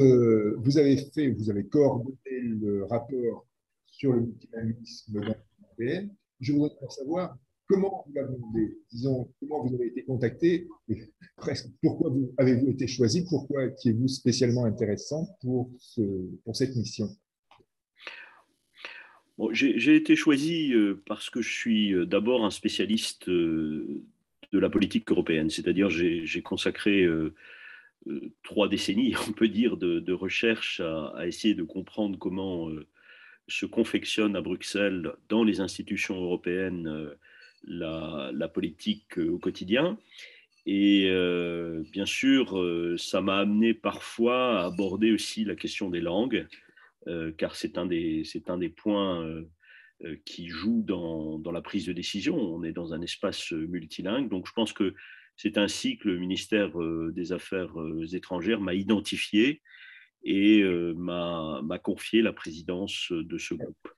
Euh, vous avez fait, vous avez coordonné le rapport sur le multilinguisme dans l'Union européenne. Je voudrais savoir comment vous l'avez, disons, comment vous avez été contacté et presque pourquoi vous avez-vous été choisi, pourquoi étiez-vous spécialement intéressant pour, ce, pour cette mission? J'ai été choisi euh, parce que je suis euh, d'abord un spécialiste de la politique européenne, c'est-à-dire j'ai consacré euh, trois décennies, on peut dire, de, recherche à, essayer de comprendre comment euh, se confectionne à Bruxelles, dans les institutions européennes, euh, la, politique au quotidien. Et bien sûr, ça m'a amené parfois à aborder aussi la question des langues, car c'est un, des, un des points qui joue dans, la prise de décision. On est dans un espace multilingue, donc je pense que c'est ainsi que le ministère euh, des Affaires euh, étrangères m'a identifié et euh, m'a confié la présidence de ce groupe.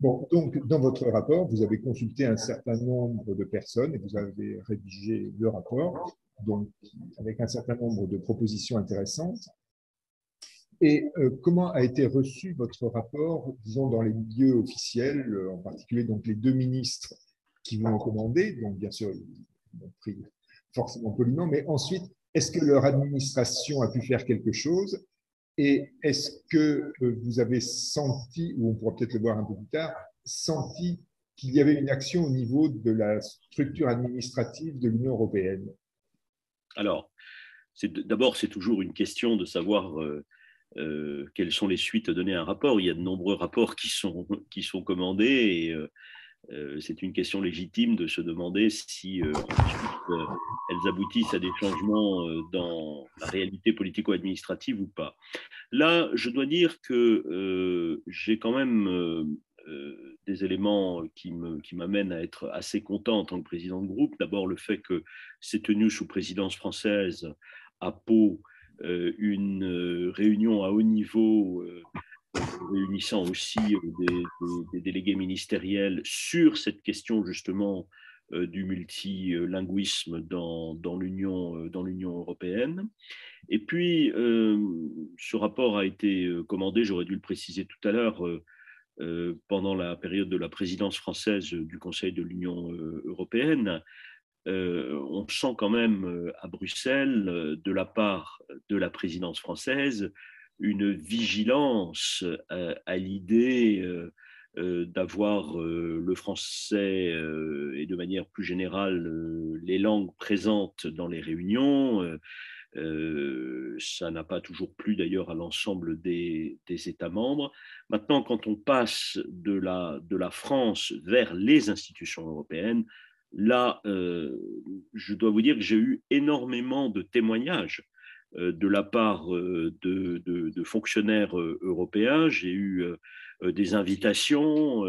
Bon, donc, dans votre rapport, vous avez consulté un certain nombre de personnes et vous avez rédigé le rapport, avec un certain nombre de propositions intéressantes. Et comment a été reçu votre rapport, disons, dans les milieux officiels, en particulier donc les deux ministres qui vous l'ont commandé, donc bien sûr, ils ont pris forcément poliment, mais ensuite, est-ce que leur administration a pu faire quelque chose? Et est-ce que euh, vous avez senti, ou on pourra peut-être le voir un peu plus tard, senti qu'il y avait une action au niveau de la structure administrative de l'Union européenne? Alors, d'abord, c'est toujours une question de savoir euh, euh, quelles sont les suites données à un rapport. Il y a de nombreux rapports qui sont, qui sont commandés et euh, c'est une question légitime de se demander si euh, euh, elles aboutissent à des changements dans la réalité politico-administrative ou pas. Là, je dois dire que j'ai quand même des éléments qui m'amènent à être assez content en tant que président de groupe. D'abord, le fait que c'est tenu sous présidence française à Pau une réunion à haut niveau réunissant aussi euh, des, délégués ministériels sur cette question justement euh, du multilinguisme dans, dans l'Union européenne. Et puis, euh, ce rapport a été commandé, j'aurais dû le préciser tout à l'heure, pendant la période de la présidence française du Conseil de l'Union européenne. On sent quand même à Bruxelles, de la part de la présidence française, une vigilance euh, à, l'idée euh, euh, d'avoir le français et de manière plus générale les langues présentes dans les réunions. ça n'a pas toujours plu d'ailleurs à l'ensemble des, États membres. Maintenant, quand on passe de la France vers les institutions européennes, là, je dois vous dire que j'ai eu énormément de témoignages euh, de la part euh, de, fonctionnaires euh, européens. J'ai eu des invitations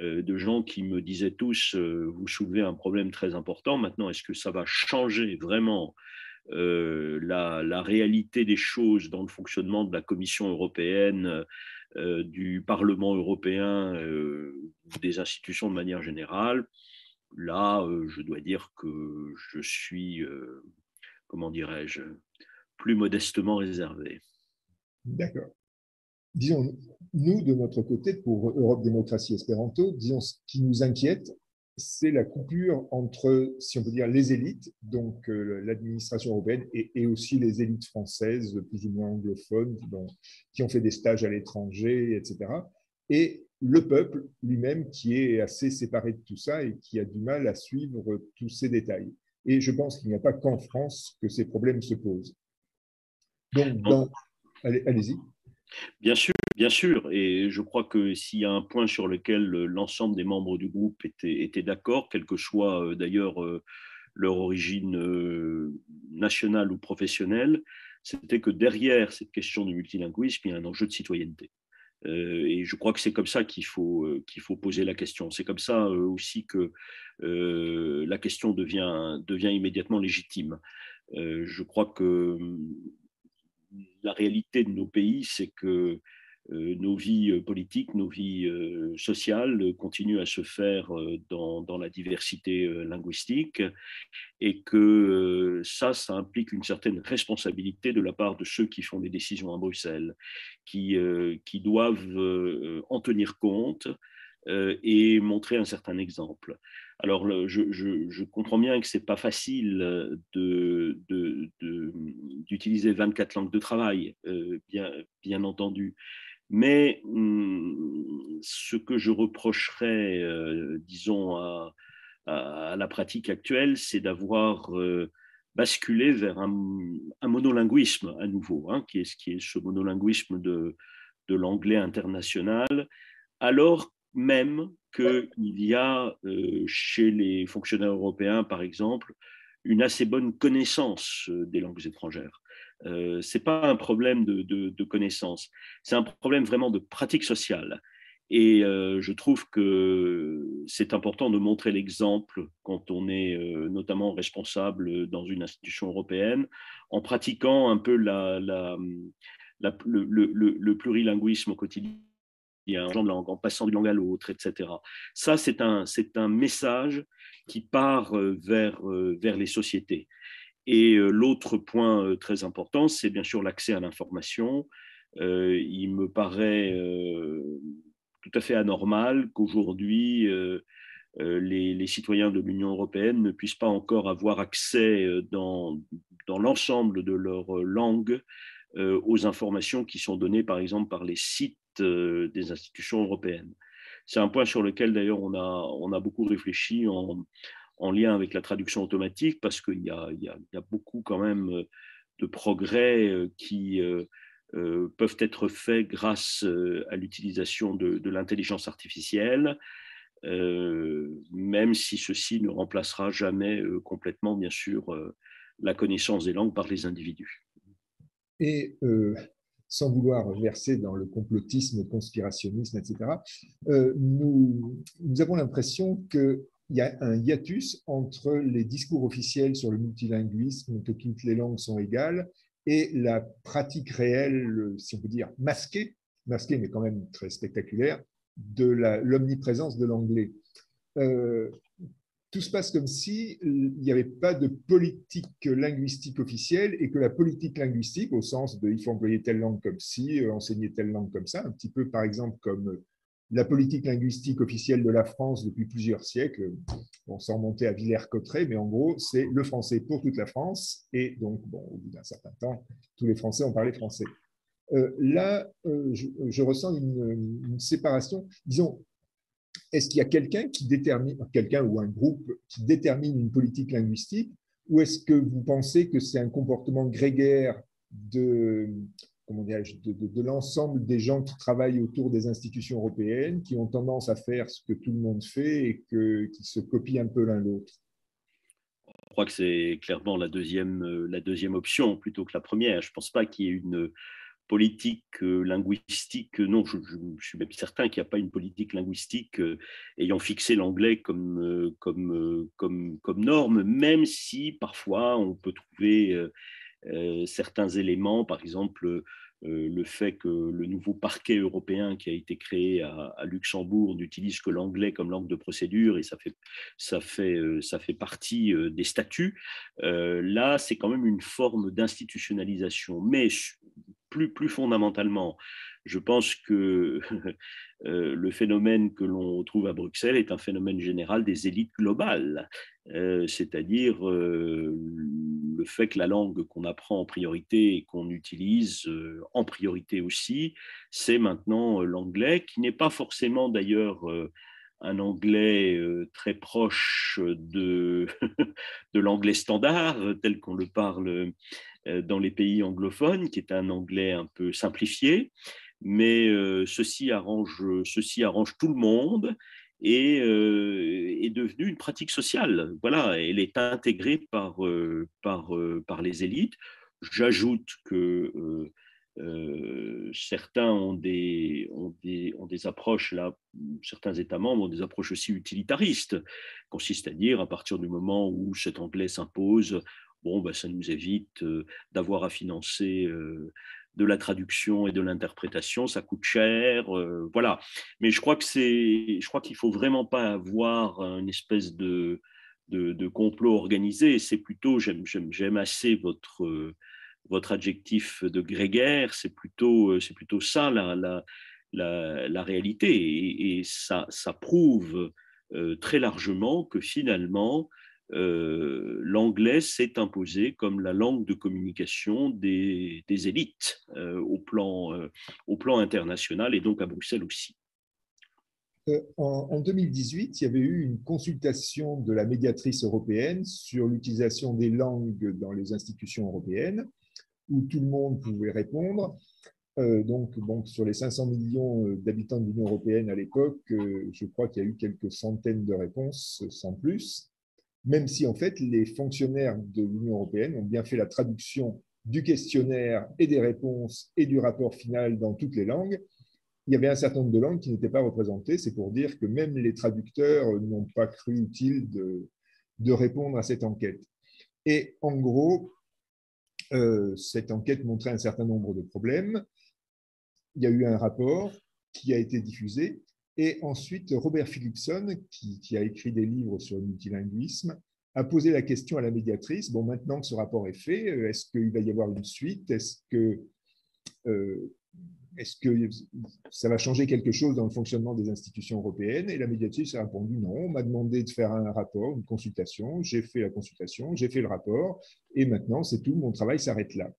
de gens qui me disaient tous, vous soulevez un problème très important. Maintenant, est-ce que ça va changer vraiment la, réalité des choses dans le fonctionnement de la Commission européenne, du Parlement européen, des institutions de manière générale? Là, je dois dire que je suis, comment dirais-je, plus modestement réservé. D'accord. Disons, nous, de notre côté, pour Europe Démocratie Espéranto, disons, ce qui nous inquiète, c'est la coupure entre, si on peut dire, les élites, donc euh, l'administration européenne, et, aussi les élites françaises, plus ou moins anglophones, qui ont fait des stages à l'étranger, etc., et le peuple lui-même qui est assez séparé de tout ça et qui a du mal à suivre tous ces détails. Et je pense qu'il n'y a pas qu'en France que ces problèmes se posent. Donc, allez-y. Bien sûr, bien sûr. Et je crois que s'il y a un point sur lequel l'ensemble des membres du groupe étaient, d'accord, quelle que soit euh, d'ailleurs euh, leur origine euh, nationale ou professionnelle, c'était que derrière cette question du multilinguisme, il y a un enjeu de citoyenneté. Et je crois que c'est comme ça qu'il faut, qu'il faut poser la question. C'est comme ça aussi que la question devient, devient immédiatement légitime. je crois que la réalité de nos pays, c'est que euh, nos vies euh, politiques, nos vies euh, sociales continuent à se faire dans, la diversité linguistique et que ça, ça implique une certaine responsabilité de la part de ceux qui font les décisions à Bruxelles, qui, doivent en tenir compte et montrer un certain exemple. Alors, je, comprends bien que ce n'est pas facile d'utiliser de, de, 24 langues de travail, bien entendu. Mais hum, ce que je reprocherais, euh, disons, à, la pratique actuelle, c'est d'avoir euh, basculé vers un, monolinguisme à nouveau, hein, qui, est, qui est ce monolinguisme de, de l'anglais international, alors même qu'il y a euh, chez les fonctionnaires européens, par exemple, une assez bonne connaissance des langues étrangères. Euh, ce n'est pas un problème de, de, connaissance, c'est un problème vraiment de pratique sociale. Et euh, je trouve que c'est important de montrer l'exemple quand on est euh, notamment responsable dans une institution européenne, en pratiquant un peu la, la, le, le, le, plurilinguisme au quotidien, en passant d'une langue à l'autre, etc. Ça, c'est un, message qui part vers, vers les sociétés. Et euh, l'autre point euh, très important, c'est bien sûr l'accès à l'information. Euh, il me paraît tout à fait anormal qu'aujourd'hui, les, citoyens de l'Union européenne ne puissent pas encore avoir accès dans, dans l'ensemble de leur langue aux informations qui sont données, par exemple, par les sites des institutions européennes. C'est un point sur lequel, d'ailleurs, on a, on a beaucoup réfléchi en, en lien avec la traduction automatique, parce qu'il y, a, beaucoup quand même euh, de progrès euh, qui euh, peuvent être faits grâce à l'utilisation de, l'intelligence artificielle, même si ceci ne remplacera jamais complètement, bien sûr, la connaissance des langues par les individus. Et sans vouloir verser dans le complotisme, le conspirationnisme, etc., nous avons l'impression que il y a un hiatus entre les discours officiels sur le multilinguisme, que toutes les langues sont égales, et la pratique réelle, si on peut dire masquée, masquée mais quand même très spectaculaire, de l'omniprésence de l'anglais. Euh, tout se passe comme si il n'y avait pas de politique linguistique officielle et que la politique linguistique, au sens de il faut employer telle langue comme ci, enseigner telle langue comme ça, un petit peu par exemple comme la politique linguistique officielle de la France depuis plusieurs siècles, on s'en remonter à Villers-Cotterêts, mais en gros, c'est le français pour toute la France. Et donc, bon, au bout d'un certain temps, tous les Français ont parlé français. Euh, là, euh, je, ressens une, séparation. Disons, est-ce qu'il y a quelqu'un qui détermine, quelqu'un ou un groupe qui détermine une politique linguistique, ou est-ce que vous pensez que c'est un comportement grégaire de, de, l'ensemble des gens qui travaillent autour des institutions européennes, qui ont tendance à faire ce que tout le monde fait et qui se copient un peu l'un l'autre Je crois que c'est clairement la deuxième, euh, option plutôt que la première. Je ne pense pas qu'il y ait une politique euh, linguistique. Non, je, suis même certain qu'il n'y a pas une politique linguistique euh, ayant fixé l'anglais comme, norme, même si parfois on peut trouver euh, certains éléments, par exemple euh, le fait que le nouveau parquet européen qui a été créé à, Luxembourg n'utilise que l'anglais comme langue de procédure et ça fait, ça fait, euh, ça fait partie des statuts, là, c'est quand même une forme d'institutionnalisation. Mais plus, plus fondamentalement, je pense que euh, le phénomène que l'on trouve à Bruxelles est un phénomène général des élites globales, euh, c'est-à-dire euh, le fait que la langue qu'on apprend en priorité et qu'on utilise en priorité aussi, c'est maintenant l'anglais, qui n'est pas forcément d'ailleurs un anglais très proche de, de l'anglais standard tel qu'on le parle dans les pays anglophones, qui est un anglais un peu simplifié, mais euh, ceci, arrange, ceci arrange tout le monde et euh, est devenue une pratique sociale. Voilà, elle est intégrée par, euh, par, par les élites. J'ajoute que certains ont des, ont, des, ont des approches, là, certains États membres ont des approches aussi utilitaristes, consiste à dire à partir du moment où cet anglais s'impose, bon, ben, ça nous évite d'avoir à financer de la traduction et de l'interprétation, ça coûte cher, voilà. Mais je crois que c'est, je crois qu'il faut vraiment pas avoir une espèce de, de, complot organisé. C'est plutôt, j'aime assez votre votre adjectif de grégaire, c'est plutôt, c'est plutôt ça la, la, la, réalité. Et, ça, ça, prouve très largement que finalement, euh, l'anglais s'est imposé comme la langue de communication des, élites euh, au, plan, euh, au plan international et donc à Bruxelles aussi. En, 2018, il y avait eu une consultation de la médiatrice européenne sur l'utilisation des langues dans les institutions européennes, où tout le monde pouvait répondre. donc, sur les 500 millions d'habitants de l'Union européenne à l'époque, je crois qu'il y a eu quelques centaines de réponses, sans plus même si en fait les fonctionnaires de l'Union européenne ont bien fait la traduction du questionnaire et des réponses et du rapport final dans toutes les langues, il y avait un certain nombre de langues qui n'étaient pas représentées. C'est pour dire que même les traducteurs n'ont pas cru utile de, répondre à cette enquête. Et en gros, euh, cette enquête montrait un certain nombre de problèmes. Il y a eu un rapport qui a été diffusé et ensuite, Robert Philipson, qui, a écrit des livres sur le multilinguisme, a posé la question à la médiatrice, bon, maintenant que ce rapport est fait, euh, est-ce qu'il va y avoir une suite? Est-ce que, euh, que ça va changer quelque chose dans le fonctionnement des institutions européennes? Et la médiatrice a répondu non, on m'a demandé de faire un rapport, une consultation, j'ai fait la consultation, j'ai fait le rapport, et maintenant c'est tout, mon travail s'arrête là.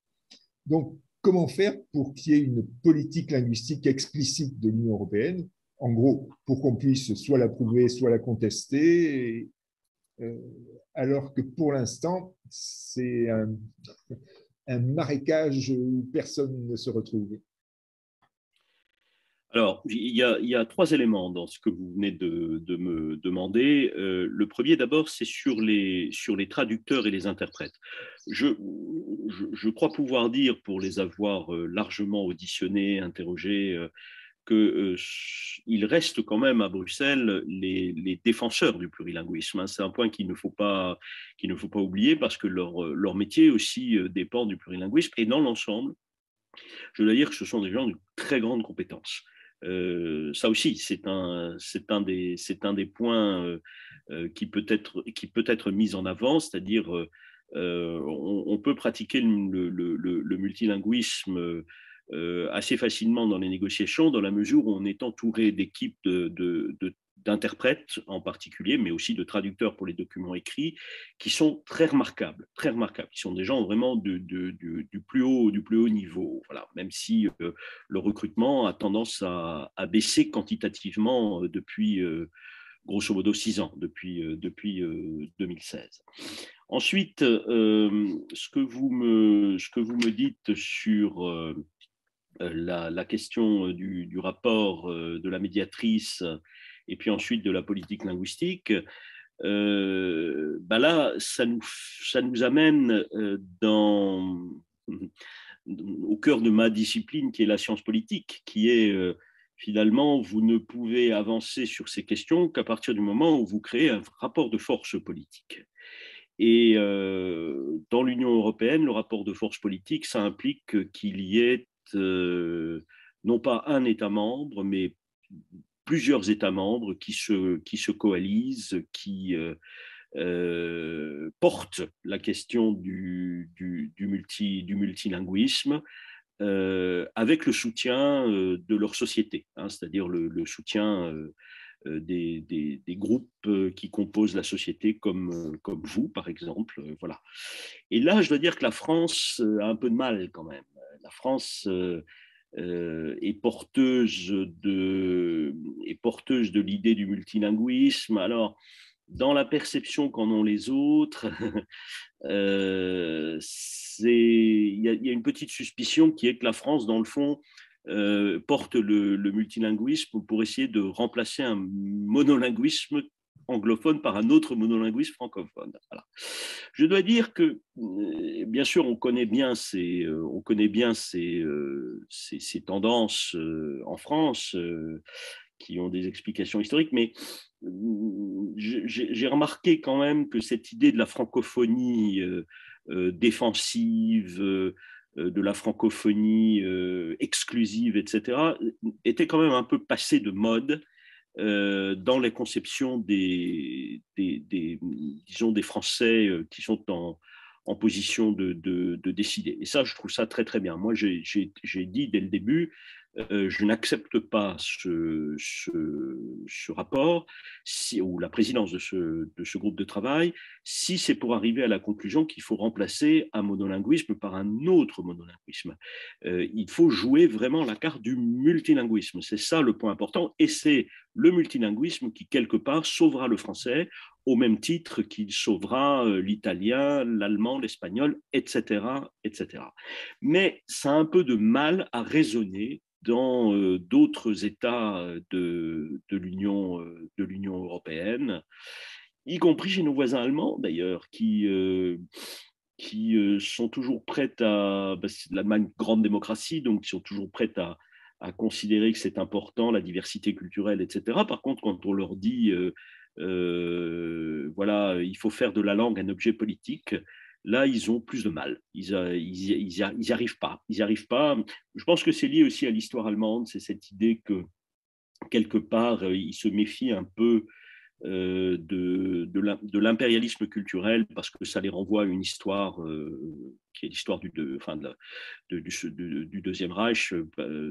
Donc, comment faire pour qu'il y ait une politique linguistique explicite de l'Union européenne en gros, pour qu'on puisse soit l'approuver, soit la contester, euh, alors que pour l'instant, c'est un, marécage où personne ne se retrouve. Alors, il y, a, trois éléments dans ce que vous venez de, me demander. Euh, le premier, d'abord, c'est sur les, sur les traducteurs et les interprètes. Je, je, crois pouvoir dire, pour les avoir euh, largement auditionnés, interrogés, qu'il reste quand même à Bruxelles les, défenseurs du plurilinguisme. Hein. C'est un point qu'il ne, faut pas, ne faut pas oublier parce que leur, leur métier aussi euh, dépend du plurilinguisme. Et dans l'ensemble, je dois dire que ce sont des gens de très grande compétence. Euh, ça aussi, c'est un, un, des, un des points euh, qui, peut être, qui peut être mis en avant, c'est-à-dire on, peut pratiquer le, multilinguisme euh, assez facilement dans les négociations, dans la mesure où on est entouré d'équipes d'interprètes en particulier, mais aussi de traducteurs pour les documents écrits, qui sont très remarquables, très remarquables, qui sont des gens vraiment du, plus haut, du plus haut niveau. Voilà, même si euh, le recrutement a tendance à, baisser quantitativement euh, depuis, grosso modo, six ans, depuis, depuis 2016. Ensuite, ce, que vous me, ce que vous me dites sur euh, la, question euh, du, rapport euh, de la médiatrice et puis ensuite de la politique linguistique, bah là, ça nous, ça nous amène dans, au cœur de ma discipline qui est la science politique, qui est finalement, vous ne pouvez avancer sur ces questions qu'à partir du moment où vous créez un rapport de force politique. Et dans l'Union européenne, le rapport de force politique, ça implique qu'il y ait euh, non pas un État membre, mais plusieurs États membres qui se, qui se coalisent, qui euh, euh, portent la question du, du, multi, du multilinguisme avec le soutien de leur société, hein, c'est-à-dire le, soutien des, des, des, groupes qui composent la société comme, comme vous, par exemple. Voilà. Et là, je dois dire que la France a un peu de mal quand même la France euh, euh, est porteuse de, l'idée du multilinguisme. Alors, dans la perception qu'en ont les autres, euh, il y, a une petite suspicion qui est que la France, dans le fond, porte le, multilinguisme pour essayer de remplacer un monolinguisme anglophone par un autre monolinguiste francophone. Je dois dire que, euh, bien sûr, on connaît bien ces, euh, on connaît bien ces, euh, ces, tendances en France qui ont des explications historiques, mais j'ai remarqué quand même que cette idée de la francophonie défensive, de la francophonie exclusive, etc., était quand même un peu passé de mode dans les conceptions des, disons, des Français qui sont en, position de, décider. Et ça, je trouve ça très très bien. Moi, j'ai dit dès le début, euh, je n'accepte pas ce, rapport ou la présidence de ce, de ce, groupe de travail si c'est pour arriver à la conclusion qu'il faut remplacer un monolinguisme par un autre monolinguisme. Euh, il faut jouer vraiment la carte du multilinguisme. C'est ça le point important. Et c'est le multilinguisme qui, quelque part, sauvera le français au même titre qu'il sauvera euh, l'italien, l'allemand, l'espagnol, etc., etc. Mais ça a un peu de mal à raisonner dans d'autres États de, de l'Union européenne, y compris chez nos voisins allemands d'ailleurs, qui, qui sont toujours prêts à... Bah, L'Allemagne, grande démocratie, donc ils sont toujours prêts à, à considérer que c'est important, la diversité culturelle, etc. Par contre, quand on leur dit, voilà, il faut faire de la langue un objet politique, là, ils ont plus de mal. Ils n'y arrivent pas. Ils arrivent pas. Je pense que c'est lié aussi à l'histoire allemande. C'est cette idée que, quelque part, euh, ils se méfient un peu euh, de, de l'impérialisme culturel parce que ça les renvoie à une histoire euh, qui est l'histoire du, de, de du, deuxième Reich,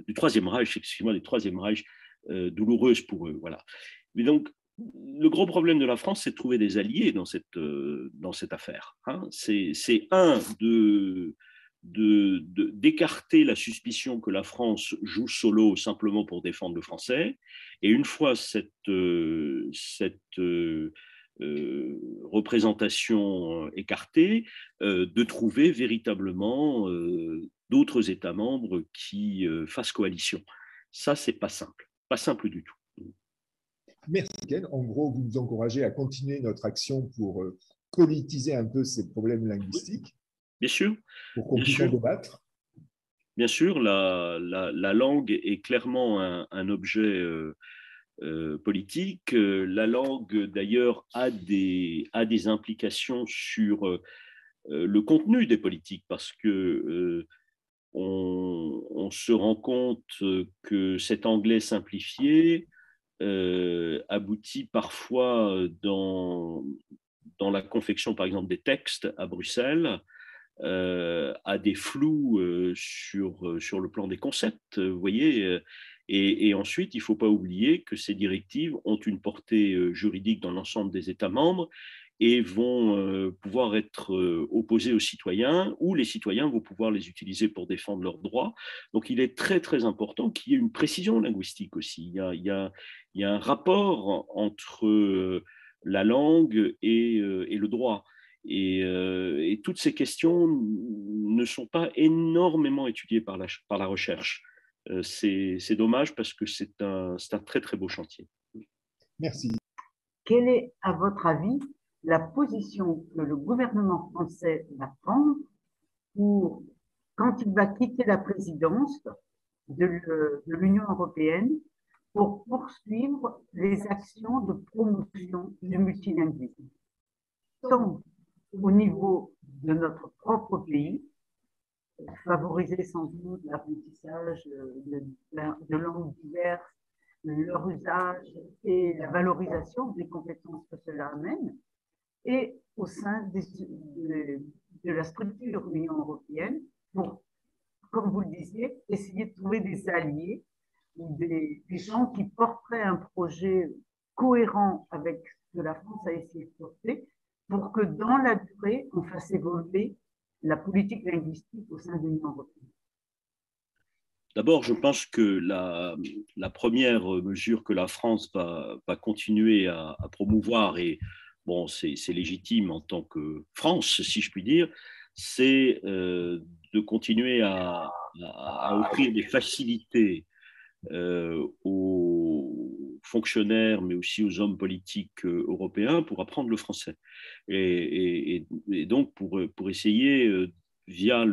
du troisième Reich, excusez-moi, du troisième Reich, douloureuse pour eux. Voilà. Mais donc, le gros problème de la France, c'est de trouver des alliés dans cette, euh, dans cette affaire. Hein. C'est un, de d'écarter la suspicion que la France joue solo simplement pour défendre le français. Et une fois cette, euh, cette euh, représentation écartée, de trouver véritablement d'autres États membres qui fassent coalition. Ça, c'est pas simple, pas simple du tout. Merci Ken. En gros, vous nous encouragez à continuer notre action pour euh, politiser un peu ces problèmes linguistiques. Bien sûr. Pour qu'on puisse en débattre. Bien sûr, la, la, langue est clairement un, objet euh, euh, politique. La langue, d'ailleurs, a des, a des implications sur le contenu des politiques parce que on, on, se rend compte que cet anglais simplifié euh, aboutit parfois euh, dans, dans la confection, par exemple, des textes à Bruxelles, euh, à des flous sur, sur le plan des concepts, vous voyez. Et, ensuite, il ne faut pas oublier que ces directives ont une portée juridique dans l'ensemble des États membres et vont euh, pouvoir être euh, opposés aux citoyens ou les citoyens vont pouvoir les utiliser pour défendre leurs droits. Donc il est très très important qu'il y ait une précision linguistique aussi. Il y a, il y a, il y a un rapport entre euh, la langue et, et le droit. Et, et, toutes ces questions ne sont pas énormément étudiées par la, par la recherche. C'est dommage parce que c'est un, un très très beau chantier. Merci. Quel est, à votre avis, la position que le gouvernement français va prendre pour, quand il va quitter la présidence de l'Union européenne, pour poursuivre les actions de promotion du multilinguisme, tant au niveau de notre propre pays, favoriser sans doute l'apprentissage de, de langues diverses, leur usage et la valorisation des compétences que cela amène, et au sein de, la structure de l'Union européenne pour, comme vous le disiez, essayer de trouver des alliés ou des, gens qui porteraient un projet cohérent avec ce que la France a essayé de porter pour que dans la durée, on fasse évoluer la politique linguistique au sein de l'Union européenne. D'abord, je pense que la, première mesure que la France va, va continuer à, à promouvoir et bon, c'est légitime en tant que France, si je puis dire, c'est euh, de continuer à, offrir des facilités euh, aux fonctionnaires, mais aussi aux hommes politiques euh, européens pour apprendre le français. Et, donc, pour, pour essayer, via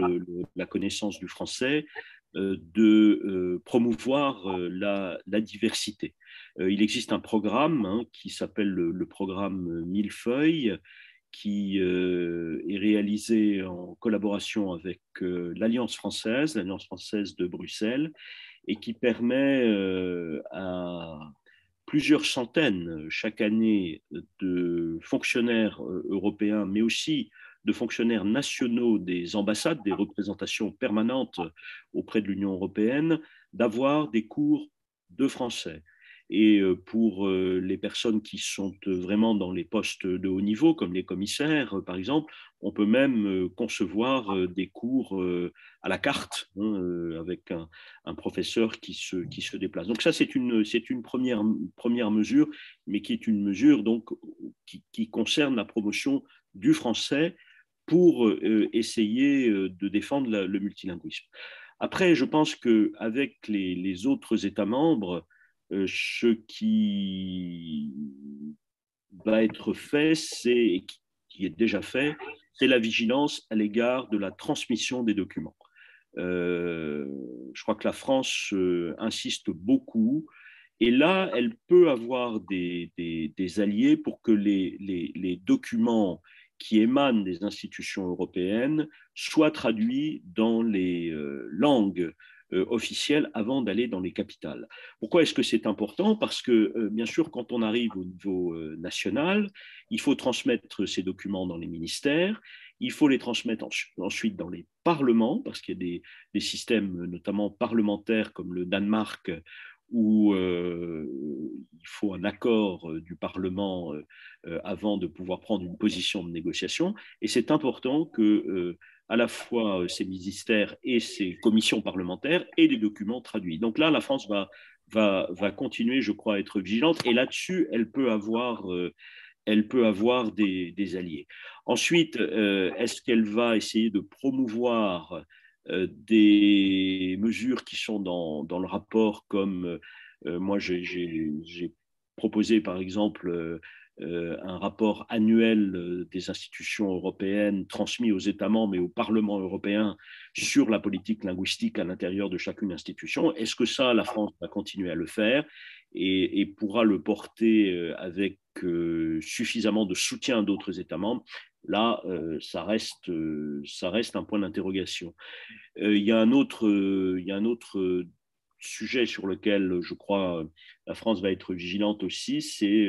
la connaissance du français, de promouvoir la, la diversité. Euh, il existe un programme hein, qui s'appelle le, programme Millefeuille, qui est réalisé en collaboration avec l'Alliance française, l'Alliance française de Bruxelles, et qui permet à plusieurs centaines chaque année de fonctionnaires européens, mais aussi de fonctionnaires nationaux des ambassades, des représentations permanentes auprès de l'Union européenne, d'avoir des cours de français. Et euh, pour euh, les personnes qui sont vraiment dans les postes de haut niveau, comme les commissaires, par exemple, on peut même euh, concevoir des cours à la carte, hein, avec un, professeur qui se, qui se déplace. Donc ça, c'est une, c'est une première, première mesure, mais qui est une mesure donc, qui, qui concerne la promotion du français pour essayer de défendre le multilinguisme. Après, je pense qu'avec les, les autres États membres, euh, ce qui va être fait, c'est, qui est déjà fait, c'est la vigilance à l'égard de la transmission des documents. Euh, je crois que la France euh, insiste beaucoup. Et là, elle peut avoir des, alliés pour que les, documents qui émanent des institutions européennes soient traduits dans les langues euh, officielle avant d'aller dans les capitales. Pourquoi est-ce que c'est important? Parce que, euh, bien sûr, quand on arrive au niveau euh, national, il faut transmettre ces documents dans les ministères, il faut les transmettre ensuite dans les parlements, parce qu'il y a des, des, systèmes, notamment parlementaires, comme le Danemark, où il faut un accord du Parlement avant de pouvoir prendre une position de négociation. Et c'est important que à la fois euh, ces ministères et ces commissions parlementaires et des documents traduits. Donc là, la France va, va, va continuer, je crois, à être vigilante et là-dessus, elle peut avoir, euh, elle peut avoir des, alliés. Ensuite, euh, est-ce qu'elle va essayer de promouvoir des mesures qui sont dans, dans le rapport comme moi j'ai proposé par exemple euh, un rapport annuel euh, des institutions européennes transmis aux États membres et au Parlement européen sur la politique linguistique à l'intérieur de chacune institution. Est-ce que ça, la France va continuer à le faire et, pourra le porter euh, avec suffisamment de soutien d'autres États membres? Là, ça, reste, ça reste un point d'interrogation. Il y a un autre, il y a un autre sujet sur lequel je crois la France va être vigilante aussi, c'est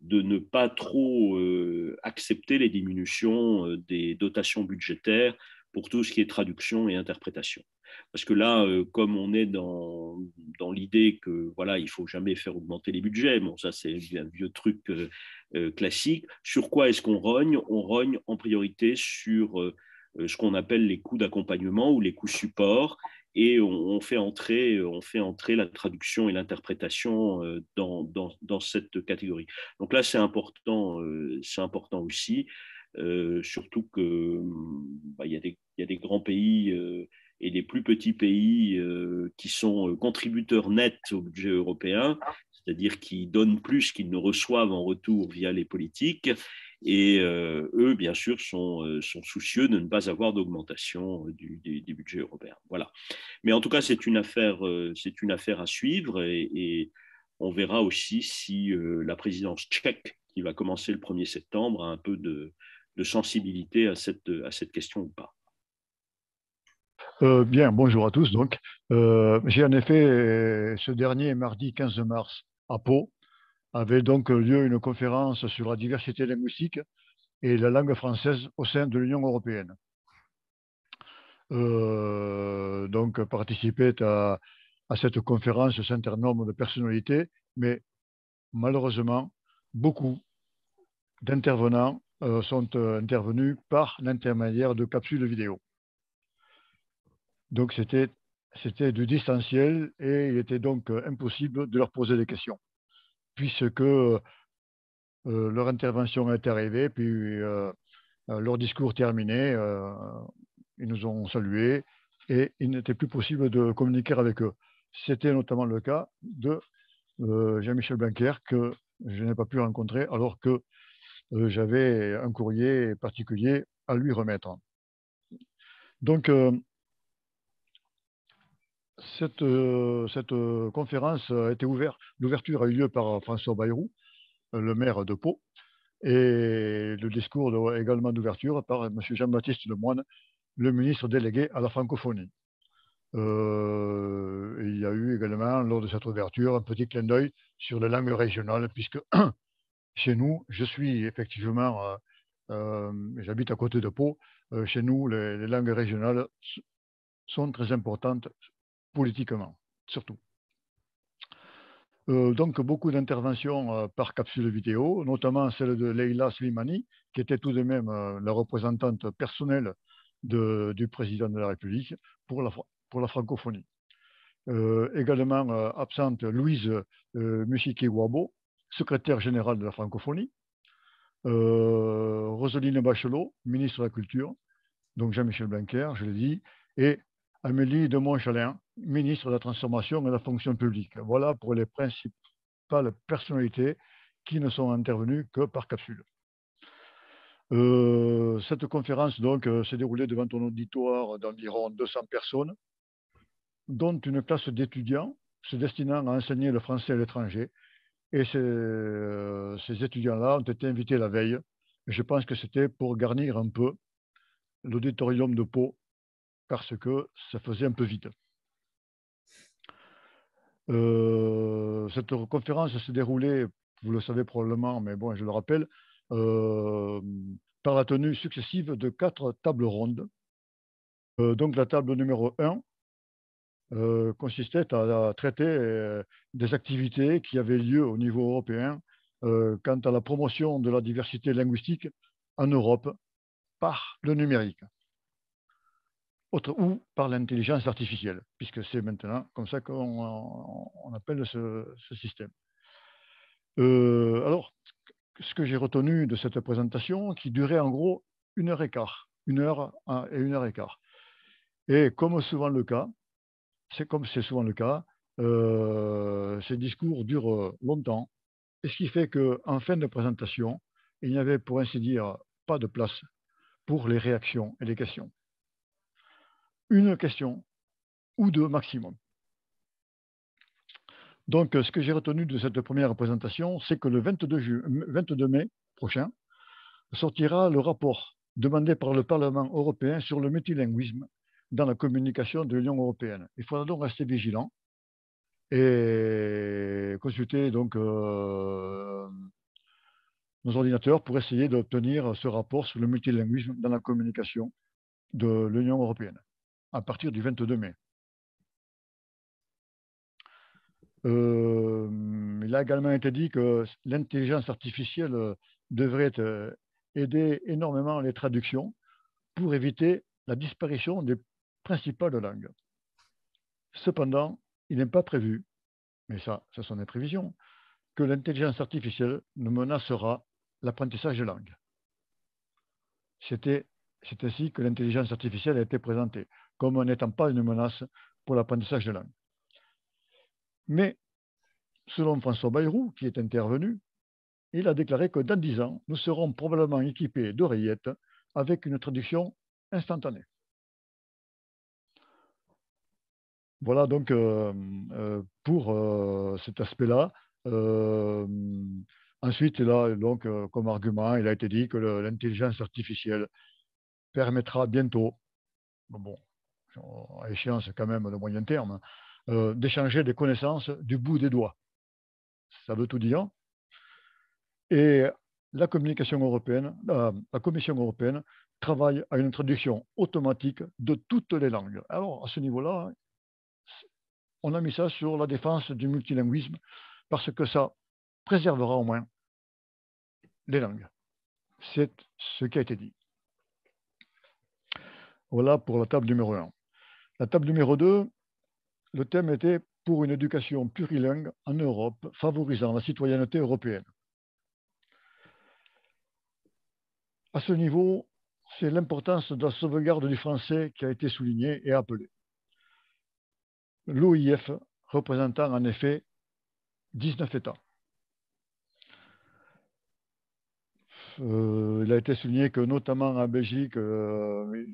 de ne pas trop euh, accepter les diminutions euh, des dotations budgétaires pour tout ce qui est traduction et interprétation. Parce que là, euh, comme on est dans, dans l'idée que voilà, il faut jamais faire augmenter les budgets, bon, ça c'est un vieux truc classique. Sur quoi est-ce qu'on rogne? On rogne en priorité sur ce qu'on appelle les coûts d'accompagnement ou les coûts support et on, fait entrer, on fait entrer la traduction et l'interprétation euh, dans, dans, cette catégorie. Donc là, c'est important, euh, c'est important aussi, euh, surtout que bah, il, y a des, des, grands pays et des plus petits pays qui sont contributeurs nets au budget européen, c'est-à-dire qui donnent plus qu'ils ne reçoivent en retour via les politiques. Et euh, eux, bien sûr, sont, euh, soucieux de ne pas avoir d'augmentation euh, du, des, budgets européens. Voilà. Mais en tout cas, c'est une affaire, une affaire à suivre et, on verra aussi si la présidence tchèque, qui va commencer le 1er septembre, a un peu de, de sensibilité à cette, à cette question ou pas. bien, bonjour à tous. Donc, j'ai en effet ce dernier mardi 15 mars à Pau avait donc lieu une conférence sur la diversité linguistique et la langue française au sein de l'Union européenne. Euh, donc participait à, cette conférence un certain nombre de personnalités, mais malheureusement, beaucoup d'intervenants euh, sont euh, intervenus par l'intermédiaire de capsules vidéo. Donc c'était du distanciel et il était donc impossible de leur poser des questions puisque euh, leur intervention est arrivée, puis euh, euh, leur discours terminé, ils nous ont salués et il n'était plus possible de communiquer avec eux. C'était notamment le cas de Jean-Michel Blanquer que je n'ai pas pu rencontrer alors que j'avais un courrier particulier à lui remettre. Donc, cette, euh, cette euh, conférence a été ouverte. L'ouverture a eu lieu par François Bayrou, euh, le maire de Pau. et le discours également d'ouverture par M. Jean-Baptiste Lemoine, le ministre délégué à la francophonie. Euh, il y a eu également, lors de cette ouverture, un petit clin d'œil sur les langues régionales, puisque chez nous, je suis effectivement, euh, euh, j'habite à côté de Pau, chez nous, les, langues régionales sont très importantes politiquement, surtout. donc, beaucoup d'interventions par capsule vidéo, notamment celle de Leila Slimani, qui était tout de même la représentante personnelle du président de la République pour la, pour la francophonie. Euh, également euh, absente Louise euh, Musiki-Wabo, secrétaire générale de la francophonie. Roseline Bachelot, ministre de la Culture, donc Jean-Michel Blanquer, je l'ai dit, et Amélie de Montchalin, ministre de la Transformation et de la Fonction publique. Voilà pour les principales personnalités qui ne sont intervenues que par capsule. cette conférence donc s'est déroulée devant un auditoire d'environ 200 personnes dont une classe d'étudiants se destinant à enseigner le français à l'étranger. Et ces, euh, étudiants-là ont été invités la veille. Je pense que c'était pour garnir un peu l'auditorium de Pau, parce que ça faisait un peu vite. Euh, cette conférence s'est déroulée, vous le savez probablement, mais bon, je le rappelle, euh, par la tenue successive de quatre tables rondes. donc la table numéro 1 euh, consistait à, traiter euh, des activités qui avaient lieu au niveau européen euh, quant à la promotion de la diversité linguistique en Europe par le numérique ou par l'intelligence artificielle, puisque c'est maintenant comme ça qu'on appelle ce, système. alors, ce que j'ai retenu de cette présentation, qui durait en gros une heure et quart, une heure et une heure et quart. Et comme souvent le cas, c'est comme c'est souvent le cas, euh, ces discours durent euh, longtemps, et ce qui fait qu'en fin de présentation, il n'y avait pour ainsi dire pas de place pour les réactions et les questions. Une question ou deux maximum. Donc, ce que j'ai retenu de cette première présentation, c'est que le 22, 22 mai prochain sortira le rapport demandé par le Parlement européen sur le multilinguisme dans la communication de l'Union européenne. Il faudra donc rester vigilant et consulter donc euh, nos ordinateurs pour essayer d'obtenir ce rapport sur le multilinguisme dans la communication de l'Union européenne à partir du 22 mai. Euh, il a également été dit que l'intelligence artificielle devrait aider énormément les traductions pour éviter la disparition des principale langue. Cependant, il n'est pas prévu, mais ça, ce sont des prévisions, que l'intelligence artificielle ne menacera l'apprentissage de langue. C'est ainsi que l'intelligence artificielle a été présentée, comme n'étant pas une menace pour l'apprentissage de langue. Mais, selon François Bayrou, qui est intervenu, il a déclaré que dans dix ans, nous serons probablement équipés d'oreillettes avec une traduction instantanée. Voilà donc euh, euh, pour euh, cet aspect-là. ensuite, comme argument, il a été dit que l'intelligence artificielle permettra bientôt, bon, à échéance quand même de moyen terme, d'échanger des connaissances du bout des doigts. Ça veut tout dire. Et la communication européenne, la Commission européenne travaille à une traduction automatique de toutes les langues. Alors, à ce niveau-là, on a mis ça sur la défense du multilinguisme parce que ça préservera au moins les langues. C'est ce qui a été dit. Voilà pour la table numéro 1. La table numéro 2, le thème était pour une éducation plurilingue en Europe favorisant la citoyenneté européenne. À ce niveau, c'est l'importance de la sauvegarde du français qui a été soulignée et appelée l'OIF représentant en effet 19 États. Euh, il a été souligné que notamment en Belgique, euh,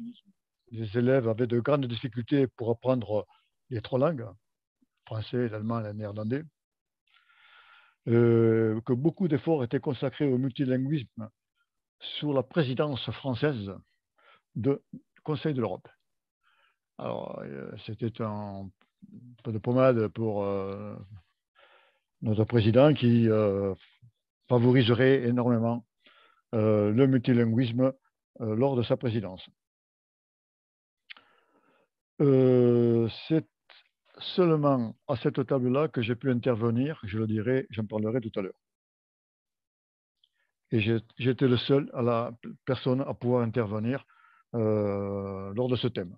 les élèves avaient de grandes difficultés pour apprendre les trois langues, français, l'allemand le néerlandais. que beaucoup d'efforts étaient consacrés au multilinguisme sous la présidence française du Conseil de l'Europe. Alors, c'était un peu de pommade pour notre président qui favoriserait énormément le multilinguisme lors de sa présidence. C'est seulement à cette table-là que j'ai pu intervenir, je le dirai, j'en parlerai tout à l'heure. Et j'étais le seul à la personne à pouvoir intervenir euh, lors de ce thème.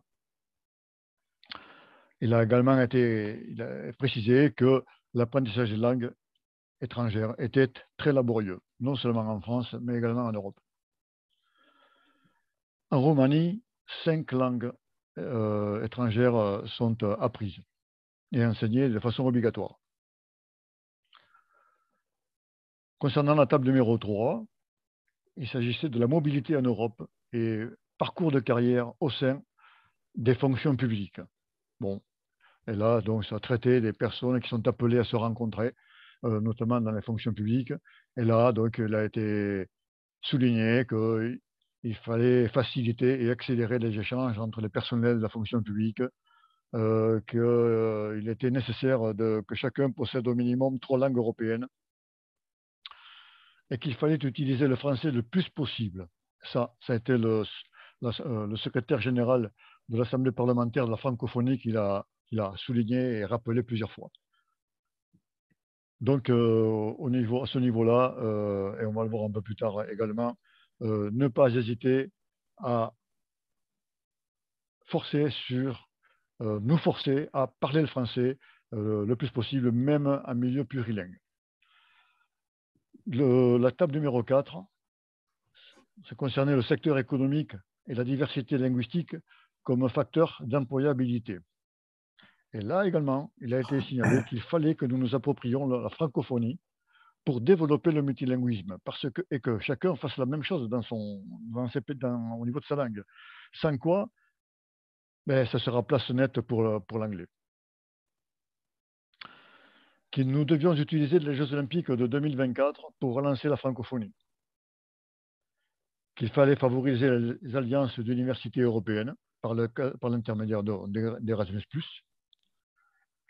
Il a également été précisé que l'apprentissage des langues étrangères était très laborieux, non seulement en France, mais également en Europe. En Roumanie, cinq langues euh, étrangères sont apprises et enseignées de façon obligatoire. Concernant la table numéro 3, il s'agissait de la mobilité en Europe et parcours de carrière au sein des fonctions publiques. Bon, et là, donc, ça traitait des personnes qui sont appelées à se rencontrer, euh, notamment dans les fonctions publiques. Et là, donc, il a été souligné qu'il fallait faciliter et accélérer les échanges entre les personnels de la fonction publique, euh, qu'il euh, était nécessaire que chacun possède au minimum trois langues européennes et qu'il fallait utiliser le français le plus possible. Ça, ça a été le, le secrétaire général de l'Assemblée parlementaire de la francophonie qui l'a souligné et rappelé plusieurs fois. Donc, euh, au niveau, à ce niveau-là, euh, et on va le voir un peu plus tard également, ne pas hésiter à forcer sur, nous forcer à parler le français le plus possible, même en milieu plurilingue la table numéro 4, ça concernait le secteur économique et la diversité linguistique comme facteur d'employabilité. Et là également, il a été signalé qu'il fallait que nous nous approprions la francophonie pour développer le multilinguisme parce que, et que chacun fasse la même chose dans son, au niveau de sa langue. Sans quoi, ben, ça sera place nette pour, pour l'anglais que nous devions utiliser les Jeux olympiques de 2024 pour relancer la francophonie, qu'il fallait favoriser les alliances d'universités européennes par l'intermédiaire d'Erasmus+.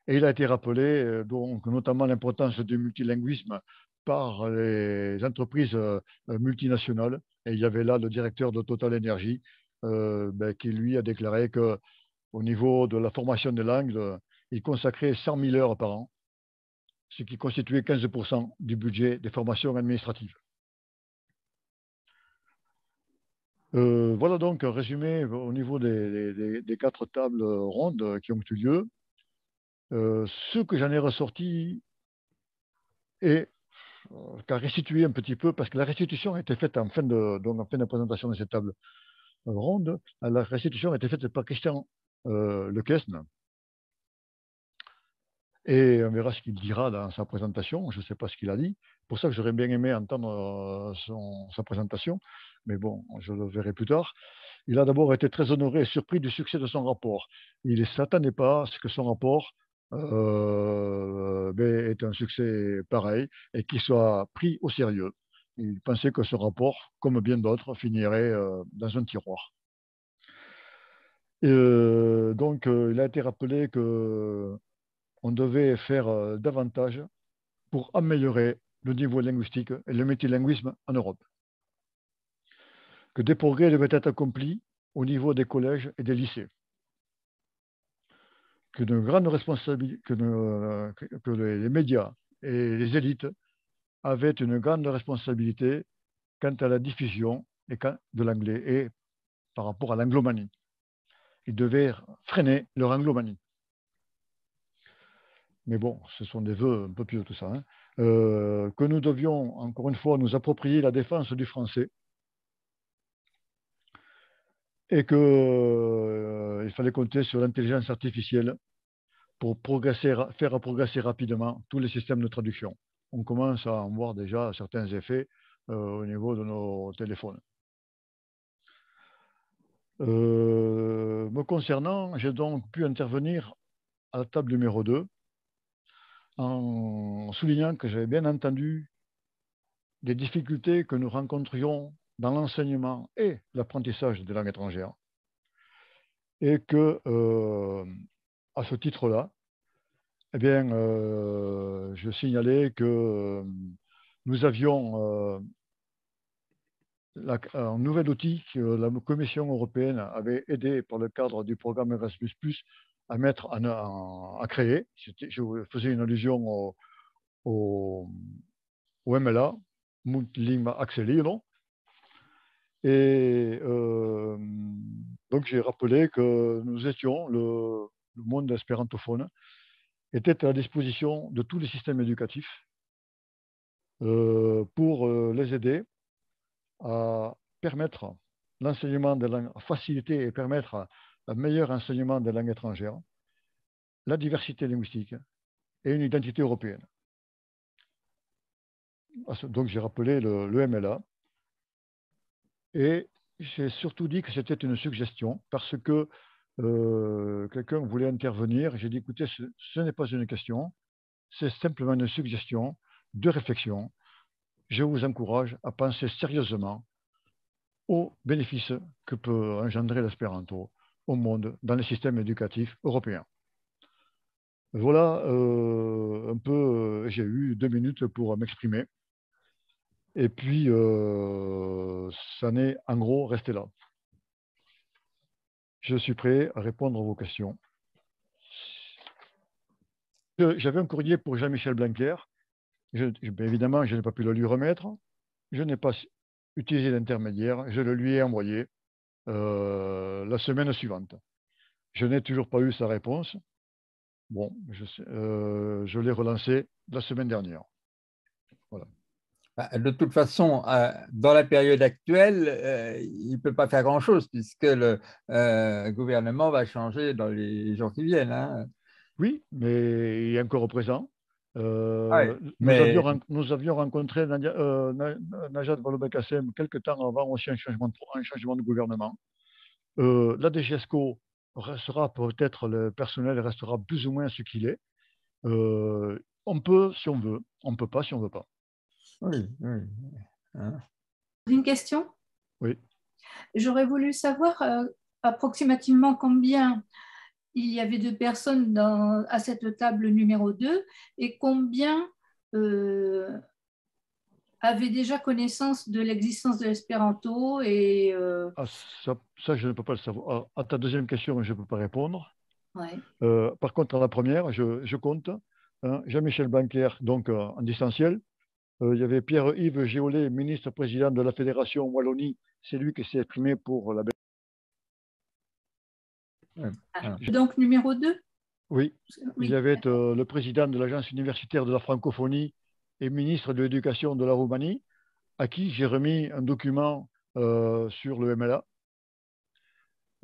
Et il a été rappelé euh, donc, notamment l'importance du multilinguisme par les entreprises euh, multinationales. Et il y avait là le directeur de Total Energy euh, ben, qui lui a déclaré qu'au niveau de la formation des langues, il consacrait 100 000 heures par an ce qui constituait 15% du budget des formations administratives. Voilà donc un résumé au niveau des, quatre tables rondes qui ont eu lieu. Euh, ce que j'en ai ressorti est euh, qu'à restituer un petit peu, parce que la restitution a été faite en fin de, donc en fin de présentation de cette table ronde. La restitution a été faite par Christian euh, Lequesne, et on verra ce qu'il dira dans sa présentation. Je ne sais pas ce qu'il a dit. Pour ça que j'aurais bien aimé entendre sa présentation, mais bon, je le verrai plus tard. Il a d'abord été très honoré et surpris du succès de son rapport. Il ne s'attendait pas à ce que son rapport euh, ait un succès pareil et qu'il soit pris au sérieux. Il pensait que ce rapport, comme bien d'autres, finirait euh, dans un tiroir. donc, il a été rappelé que on devait faire euh, davantage pour améliorer le niveau linguistique et le multilinguisme en Europe. Que des progrès devaient être accomplis au niveau des collèges et des lycées. Que, euh, que les médias et les élites avaient une grande responsabilité quant à la diffusion de l'anglais et par rapport à l'anglomanie. Ils devaient freiner leur anglomanie. Mais bon, ce sont des vœux un peu pieux tout ça. Hein. Euh, que nous devions, encore une fois, nous approprier la défense du français. Et qu'il euh, fallait compter sur l'intelligence artificielle pour faire progresser rapidement tous les systèmes de traduction. On commence à en voir déjà certains effets euh, au niveau de nos téléphones. me concernant, j'ai donc pu intervenir à la table numéro 2 en soulignant que j'avais bien entendu des difficultés que nous rencontrions dans l'enseignement et l'apprentissage des langues étrangères. Et que, euh, à ce titre-là, eh bien, euh, je signalais que euh, nous avions un nouvel outil que la Commission européenne avait aidé par le cadre du programme Erasmus, à mettre en, à créer. Je faisais une allusion au, au, MLA, Multilingua Accelero. Et euh, donc j'ai rappelé que nous étions, le, monde espérantophone, était à la disposition de tous les systèmes éducatifs euh, pour euh, les aider à permettre l'enseignement des langues, à faciliter et permettre un meilleur enseignement des langues étrangères, la diversité linguistique et une identité européenne. Donc j'ai rappelé le, MLA et j'ai surtout dit que c'était une suggestion parce que euh, quelqu'un voulait intervenir. J'ai dit écoutez, ce n'est pas une question, c'est simplement une suggestion de réflexion. Je vous encourage à penser sérieusement aux bénéfices que peut engendrer l'espéranto au monde dans les systèmes éducatifs européens. Voilà euh, un peu, euh, j'ai eu deux minutes pour m'exprimer. Et puis, euh, ça n'est en gros resté là. Je suis prêt à répondre à vos questions. J'avais un courrier pour Jean-Michel Blanquer. évidemment, je n'ai pas pu le lui remettre. Je n'ai pas utilisé d'intermédiaire. Je le lui ai envoyé la semaine suivante. Je n'ai toujours pas eu sa réponse. Bon, je, euh, je l'ai relancé la semaine dernière. Voilà. Bah, de toute façon, euh, dans la période actuelle, euh, il ne peut pas faire grand-chose puisque le gouvernement va changer dans les jours qui viennent. Hein. Oui, mais il est encore présent. nous, avions, nous, avions, rencontré Najat Vallaud-Belkacem quelques temps avant aussi un changement de, un changement de gouvernement. la DGESCO restera peut-être, le personnel restera plus ou moins ce qu'il est. Euh, on peut si on veut, on ne peut pas si on ne veut pas. Oui, oui. Hein? Une question? Oui. J'aurais voulu savoir euh, approximativement combien il y avait de personnes dans, à cette table numéro 2 et combien euh, avait déjà connaissance de l'existence de l'espéranto et euh, ah, ça, je ne peux pas le savoir. Ah, à ta deuxième question, je ne peux pas répondre. Ouais. Euh, par contre, à la première, je, je compte. Hein, Jean-Michel Banquier, donc en distanciel. Il y avait Pierre-Yves Géolet, ministre-président de la Fédération Wallonie. C'est lui qui s'est exprimé pour la ah, Donc, numéro 2 oui. oui. Il y avait le président de l'Agence universitaire de la francophonie, et ministre de l'Éducation de la Roumanie, à qui j'ai remis un document euh, sur le MLA.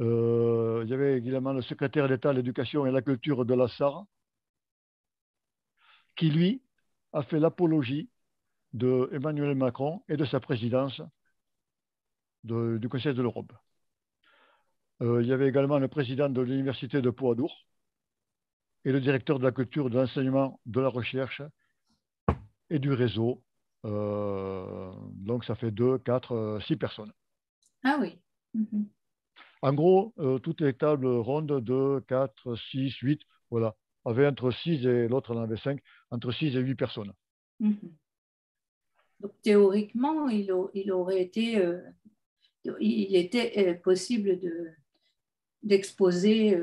Euh, il y avait également le secrétaire d'État à l'éducation et à la culture de la SAR, qui lui a fait l'apologie de Emmanuel Macron et de sa présidence du Conseil de l'Europe. Euh, il y avait également le président de l'Université de Poadour et le directeur de la culture, de l'enseignement, de la recherche et du réseau. Euh, donc, ça fait 2, 4, 6 personnes. Ah oui. Mhm. En gros, euh, toutes les tables rondes, 2, 4, 6, 8, voilà, avaient entre 6 et l'autre en avait 5, entre 6 et 8 personnes. Mhm. Donc, théoriquement, il, il aurait été, euh, il était possible d'exposer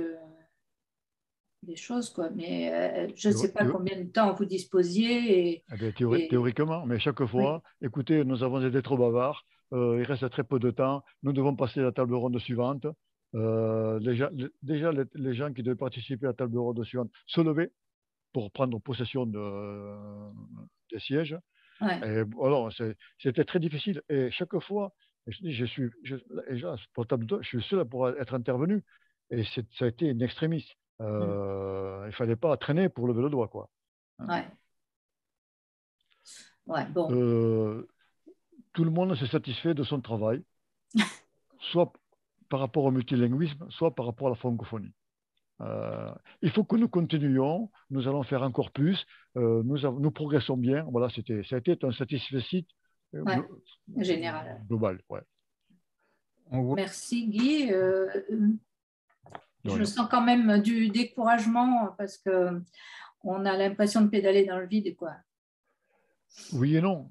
des choses, quoi. Mais euh, je ne sais pas combien de temps vous disposiez. Et, eh Théoriquement, mais chaque fois, écoutez, nous avons été trop bavards, euh, il reste très peu de temps, nous devons passer à la table ronde suivante. Euh, déjà, les, gens qui devaient participer à la table ronde suivante se levaient pour prendre possession de, des sièges. Ouais. c'était très difficile. Et chaque fois, je, je suis, je, pour table 2, je suis seul pour être intervenu. Et ça a été une extrémiste. Euh, il ne fallait pas traîner pour lever le doigt. Quoi. Ouais. Ouais, bon. Euh, tout le monde s'est satisfait de son travail, soit par rapport au multilinguisme, soit par rapport à la francophonie. Il faut que nous continuions, nous allons faire encore plus, nous, nous progressons bien. Voilà, c'était, ça a été un satisfait général. global. Ouais. Merci Guy. je sens quand même du découragement parce que on a l'impression de pédaler dans le vide. Quoi. Oui et non.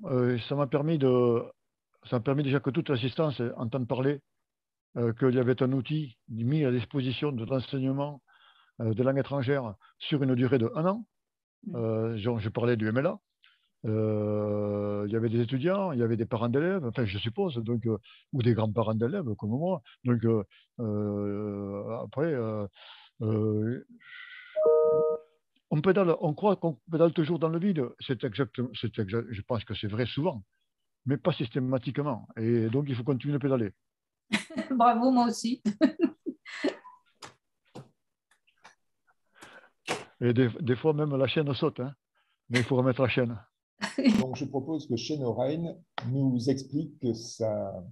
ça m'a permis de, ça a permis déjà que toute l'assistance entende parler euh, qu'il y avait un outil mis à disposition de l'enseignement euh, de langue étrangère sur une durée de un an. Euh, je parlais du MLA. il y avait des étudiants, il y avait des parents d'élèves, enfin je suppose, donc, ou des grands-parents d'élèves comme moi. Donc après, on pédale, on croit qu'on pédale toujours dans le vide. C'est exact, exact, je pense que c'est vrai souvent mais pas systématiquement. Et donc, il faut continuer de pédaler. Bravo, moi aussi. Et des, fois, même la chaîne saute, hein. mais il faut remettre la chaîne. Donc, je propose que Shane O'Rein nous explique sa,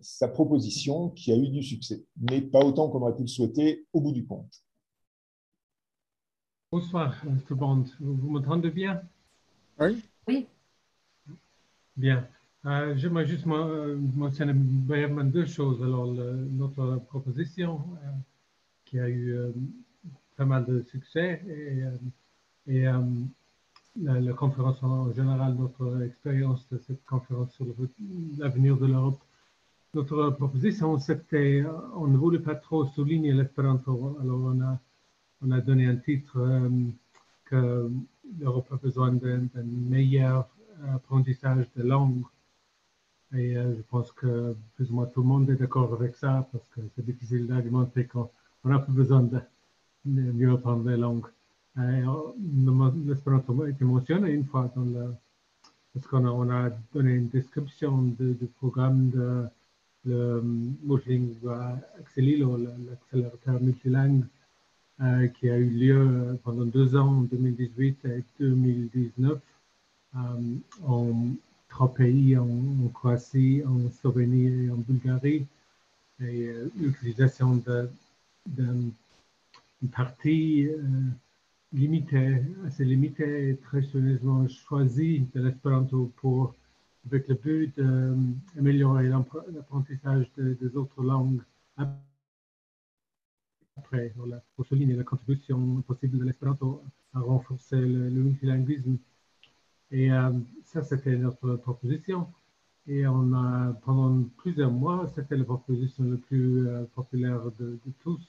sa proposition qui a eu du succès, mais pas autant qu'on aurait pu le souhaiter au bout du compte. Bonsoir tout le monde. Vous m'entendez bien? Oui. Oui. Bien. Euh, J'aimerais juste euh, mentionner brièvement deux choses. Alors, notre proposition, euh, qui a eu euh, pas mal de succès, et, et la, conférence en général, notre expérience de cette conférence sur l'avenir de l'Europe. Notre proposition, c'était, on ne voulait pas trop souligner l'espéranto. Alors, on a, on a donné un titre que l'Europe a besoin d'un meilleur apprentissage de langue. Et euh, je pense que plus ou moins tout le monde est d'accord avec ça parce que c'est difficile d'argumenter qu'on n'a plus besoin de, apprendre les langues. L'espéranto a été mentionné une fois dans le, parce qu'on a, on a donné une description du programme de le Multilingue Accélilo, l'accélérateur multilingue, euh, qui a eu lieu pendant deux ans, en 2018 et 2019. Euh, en trois pays, en, Croatie, en Slovénie et en Bulgarie. Et euh, l'utilisation d'une partie euh, limitée, assez limitée très sérieusement choisie de l'espéranto pour avec le but d'améliorer l'apprentissage des autres langues après, pour souligner la contribution possible de l'espéranto à renforcer le multilinguisme et euh, ça, c'était notre proposition. Et on a, pendant plusieurs mois, c'était la proposition la plus euh, populaire de, tous.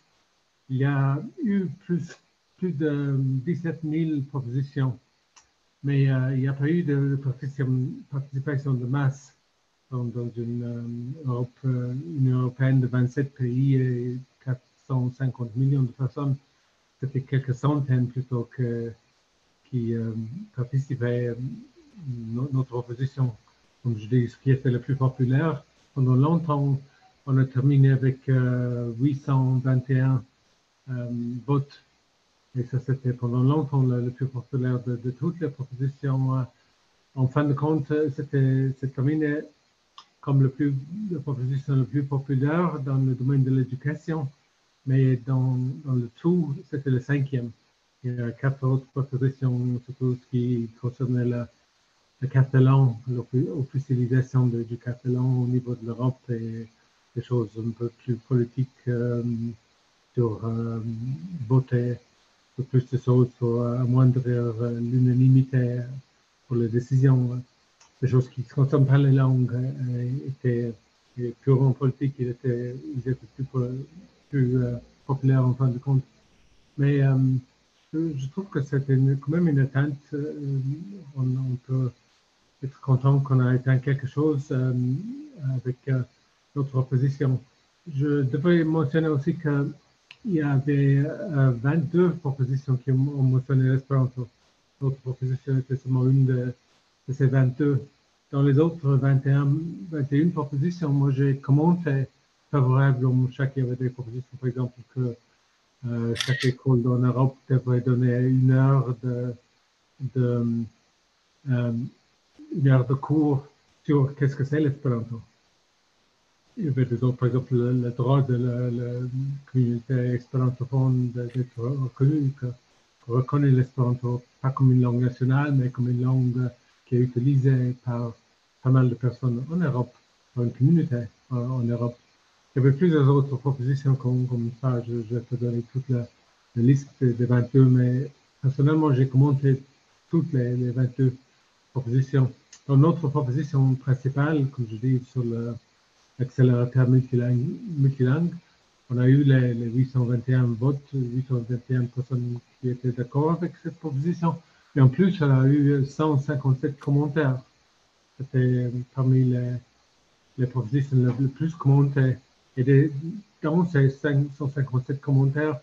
Il y a eu plus, plus de 17 000 propositions, mais euh, il n'y a pas eu de participation de masse dans, une, Europe, Union européenne de 27 pays et 450 millions de personnes. C'était quelques centaines plutôt que qui euh, participaient à euh, notre opposition. Comme je dis, ce qui était le plus populaire. Pendant longtemps, on a terminé avec 821 euh, votes. Et ça, c'était pendant longtemps le, plus populaire de, toutes les propositions. En fin de compte, c'était terminé comme la proposition la plus populaire dans le domaine de l'éducation, mais dans, le tout, c'était le cinquième. Il y a quatre autres propositions, surtout ce qui concernait le, le catalan, l'officialisation du catalan au niveau de l'Europe et des choses un peu plus politiques euh, sur euh, voter sur plus de choses, sur amoindrir l'unanimité pour les décisions. Des choses qui ne concernent pas les langues euh, étaient purement politiques, ils étaient, ils étaient plus, plus populaires en fin de compte. Mais je trouve que c'était quand même une atteinte. Euh, on, peut être content qu'on a atteint quelque chose euh, avec euh, notre opposition. Je devrais mentionner aussi qu'il y avait 22 propositions qui ont mentionné l'espéranto. Notre proposition était seulement une de, ces 22. Dans les autres 21, 21 propositions, moi j'ai commenté favorable, chaque il y avait des propositions, par exemple, que euh, chaque école en Europe devrait donner une heure de, de euh, une heure de cours sur qu'est-ce que c'est l'espéranto. Il y avait par exemple le, droit de la, communauté espérantophone d'être reconnue, que, reconnaît l'espéranto pas comme une langue nationale, mais comme une langue qui est utilisée par pas mal de personnes en Europe, dans une communauté en, Europe. Il y avait plusieurs autres propositions comme, comme ça. Je, vais te donner toute la, liste des 22, mais personnellement, j'ai commenté toutes les, les 22 propositions. Dans notre proposition principale, comme je dis, sur l'accélérateur multilingue, on a eu les, 821 votes, 821 personnes qui étaient d'accord avec cette proposition. Et en plus, on a eu 157 commentaires. C'était parmi les, les propositions les plus commentées. Et dans ces 157 commentaires,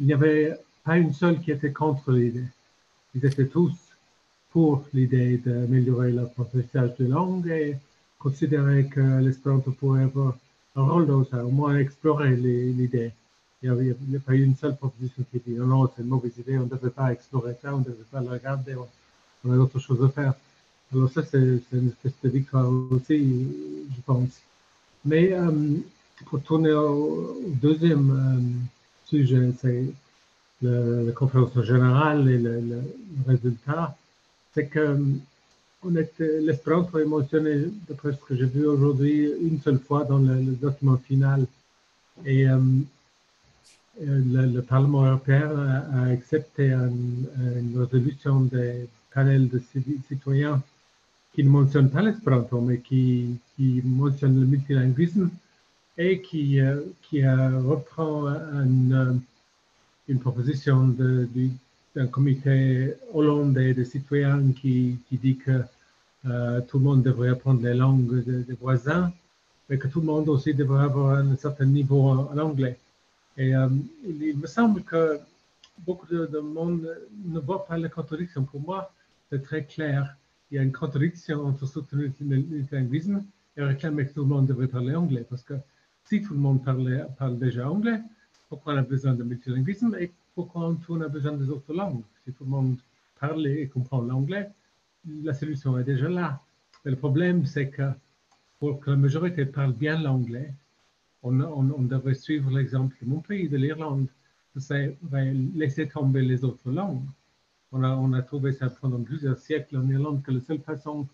il n'y avait pas une seule qui était contre l'idée. Ils étaient tous pour l'idée d'améliorer l'apprentissage de langue et considérer que l'espéranto pourrait avoir un rôle dans ça, au moins explorer l'idée. Il n'y a, pas eu une seule proposition qui dit non, non, c'est une mauvaise idée, on ne devrait pas explorer ça, on ne devrait pas le regarder, on, a d'autres choses à faire. Alors ça, c'est une espèce de victoire aussi, je pense. Mais euh, pour tourner au, deuxième euh, sujet, c'est la conférence générale et le, le résultat c'est que euh, l'espérance est mentionné, d'après ce que j'ai vu aujourd'hui, une seule fois dans le, document final. Et euh, euh, le, Parlement européen a, accepté une résolution des panels de citoyens qui ne mentionne pas l'espéranto, mais qui, qui, mentionne le multilinguisme et qui, qui reprend une, une proposition de, du d'un comité hollandais de citoyens qui, qui dit que euh, tout le monde devrait apprendre les langues des voisins, mais que tout le monde aussi devrait avoir un certain niveau en, anglais. Et euh, il, me semble que beaucoup de, monde ne voit pas la contradiction. Pour moi, c'est très clair. Il y a une contradiction entre soutenir le multilinguisme et réclamer que tout le monde devrait parler anglais. Parce que si tout le monde parle, parle déjà anglais, pourquoi on a besoin de multilinguisme? Et pourquoi on a besoin des autres langues? Si tout le monde parle et comprend l'anglais, la solution est déjà là. Mais le problème, c'est que pour que la majorité parle bien l'anglais, on, on, devrait suivre l'exemple de mon pays, de l'Irlande, c'est laisser tomber les autres langues. On a, on a trouvé ça pendant plusieurs siècles en Irlande que la seule façon,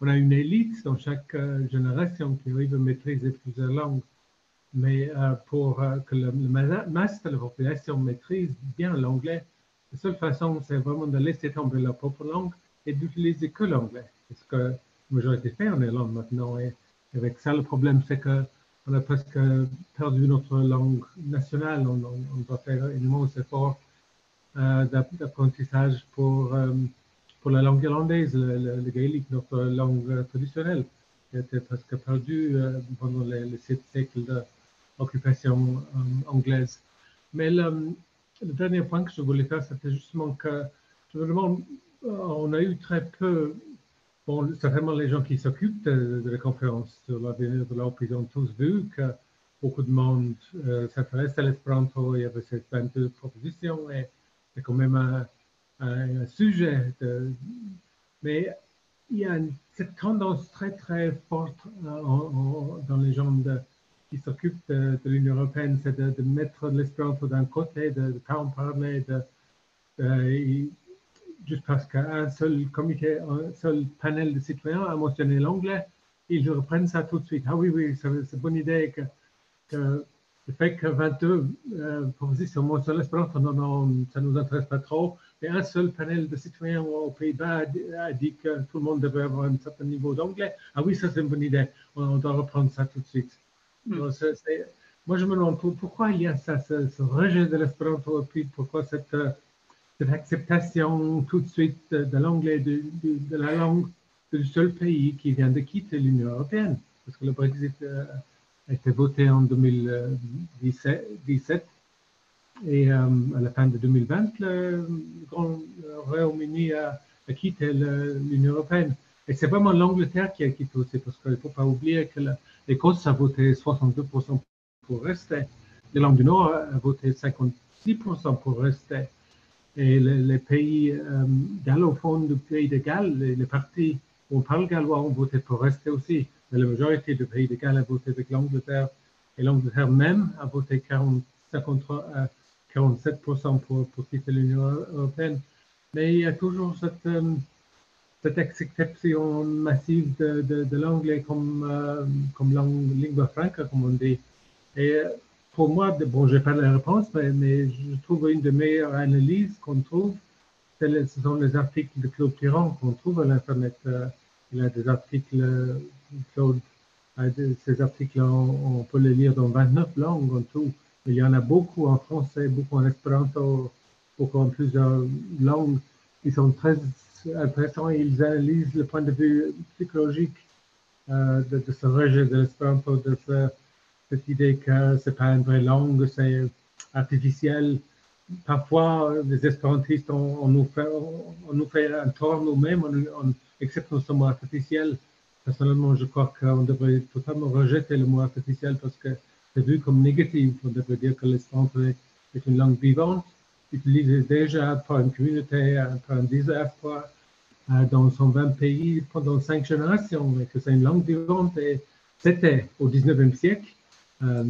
on a une élite dans chaque euh, génération qui arrive à maîtriser plusieurs langues. Mais euh, pour euh, que le, masse de la population maîtrise bien l'anglais, la seule façon, c'est vraiment de laisser tomber leur propre langue et d'utiliser que l'anglais. C'est ce que la majorité fait en Irlande maintenant. Et avec ça, le problème, c'est qu'on a presque perdu notre langue nationale. On, doit faire un immense effort euh, d'apprentissage pour, pour la langue irlandaise, le, gaélique, notre langue traditionnelle, qui a été presque perdue pendant les, sept siècles occupation euh, anglaise. Mais le, dernier point que je voulais faire, c'était justement que euh, on a eu très peu, bon, certainement les gens qui s'occupent de, la conférence sur l'avenir de l'Europe, ils ont tous vu que beaucoup de monde euh, s'intéresse à l'espéranto, il y avait ces 22 propositions et c'est quand même un, sujet. Mais il y a cette tendance très très forte dans les gens de, qui s'occupe de, l'Union européenne, c'est de, mettre l'espéranto d'un côté, de ne pas en parler, de, juste parce qu'un seul comité, un seul panel de citoyens a mentionné l'anglais, ils reprennent ça tout de suite. Ah oui, oui, c'est une bonne idée que, le fait que 22 euh, propositions mentionnent l'espéranto, non, non, ça ne nous intéresse pas trop. Et un seul panel de citoyens aux Pays-Bas a, dit que tout le monde devait avoir un certain niveau d'anglais. Ah oui, ça c'est une bonne idée. on doit reprendre ça tout de suite. Hmm. moi, je me demande pourquoi il y a ce, rejet de l'espéranto, puis pourquoi euh, cette, acceptation tout de suite de, l'anglais, de, de, la langue du seul pays qui vient de quitter l'Union européenne? Parce que le Brexit euh, a été voté en 2017 et euh, à la fin de 2020, le, Royaume-Uni a, quitté l'Union européenne. Et c'est vraiment l'Angleterre qui a quitté aussi, parce qu'il ne faut pas oublier que l'Écosse a voté 62% pour rester. L'Irlande du Nord a voté 56% pour rester. Et les, pays euh, gallophones du pays de Galles, les, partis où on parle gallois ont voté pour rester aussi. mais la majorité des pays de Galles a voté avec l'Angleterre, et l'Angleterre même a voté 40, 53, 47% pour, pour quitter l'Union européenne. Mais il y a toujours cette, euh, cette exception massive de, de, l'anglais comme, euh, comme langue lingua franca, comme on dit. Et pour moi, bon, je n'ai pas la réponse, mais, mais, je trouve une des meilleures analyses qu'on trouve, ce sont les articles de Claude Piron qu'on trouve à l'Internet. Euh, il a des articles, Claude, ces articles, on, peut les lire dans 29 langues en tout. Il y en a beaucoup en français, beaucoup en espéranto, beaucoup en plusieurs langues. Ils sont très intéressants et ils analysent le point de vue psychologique euh, de, ce rejet de l'espéranto, de cette idée que ce n'est pas une vraie langue, c'est artificiel. Parfois, les espérantistes, on, nous, fait, on, nous fait un tort nous-mêmes, on, accepte nos mots artificiels. Personnellement, je crois qu'on devrait totalement rejeter le mot artificiel parce que c'est vu comme négatif. On devrait dire que l'espéranto est une langue vivante, utilisée déjà par une communauté, par un désastre dans 120 pays pendant cinq générations, et que c'est une langue vivante. Et c'était au 19e siècle euh,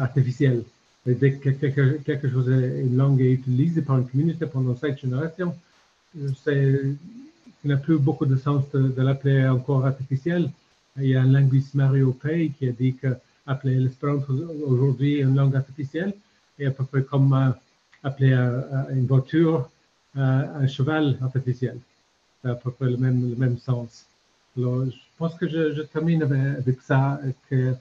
artificiel. Et dès que quelque, quelque, chose, une langue est utilisée par une communauté pendant cinq générations, il n'a plus beaucoup de sens de, l'appeler encore artificiel. Il y a un linguiste Mario Pay qui a dit que appeler l'espéranto aujourd'hui une langue artificielle est à peu près comme euh, appeler une voiture un cheval artificiel. C'est à peu près le même, le même sens. Alors, je pense que je, je termine avec, ça. Que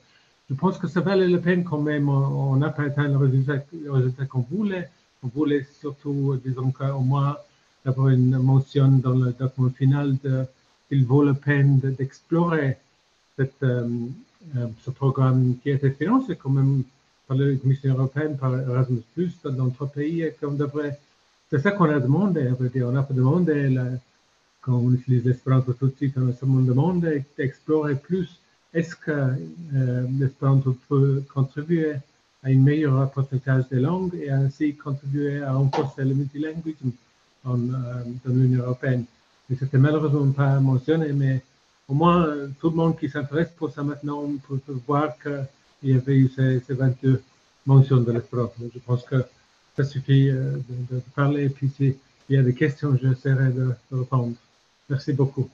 je pense que ça valait la peine quand même. On n'a pas atteint le résultat, qu'on voulait. On voulait surtout, disons qu'au moins, avoir une mention dans le document final qu'il vaut la peine d'explorer euh, euh, ce programme qui a été financé quand même par la Commission européenne, par Erasmus, dans d'autres pays, et qu'on devrait. C'est ça qu'on a demandé, à dire. On a demandé, quand on utilise l'espéranto tout de suite, on a demandé d'explorer plus est-ce que euh, l'espéranto peut contribuer à un meilleur apprentissage des langues et ainsi contribuer à renforcer le multilinguisme en, euh, dans l'Union européenne Et c'était malheureusement pas mentionné, mais au moins tout le monde qui s'intéresse pour ça maintenant peut, voir qu'il y avait eu ces, 22 mentions de l'espéranto. Je pense que ça suffit euh, de, parler et puis s'il y a des questions, j'essaierai de répondre. Merci beaucoup.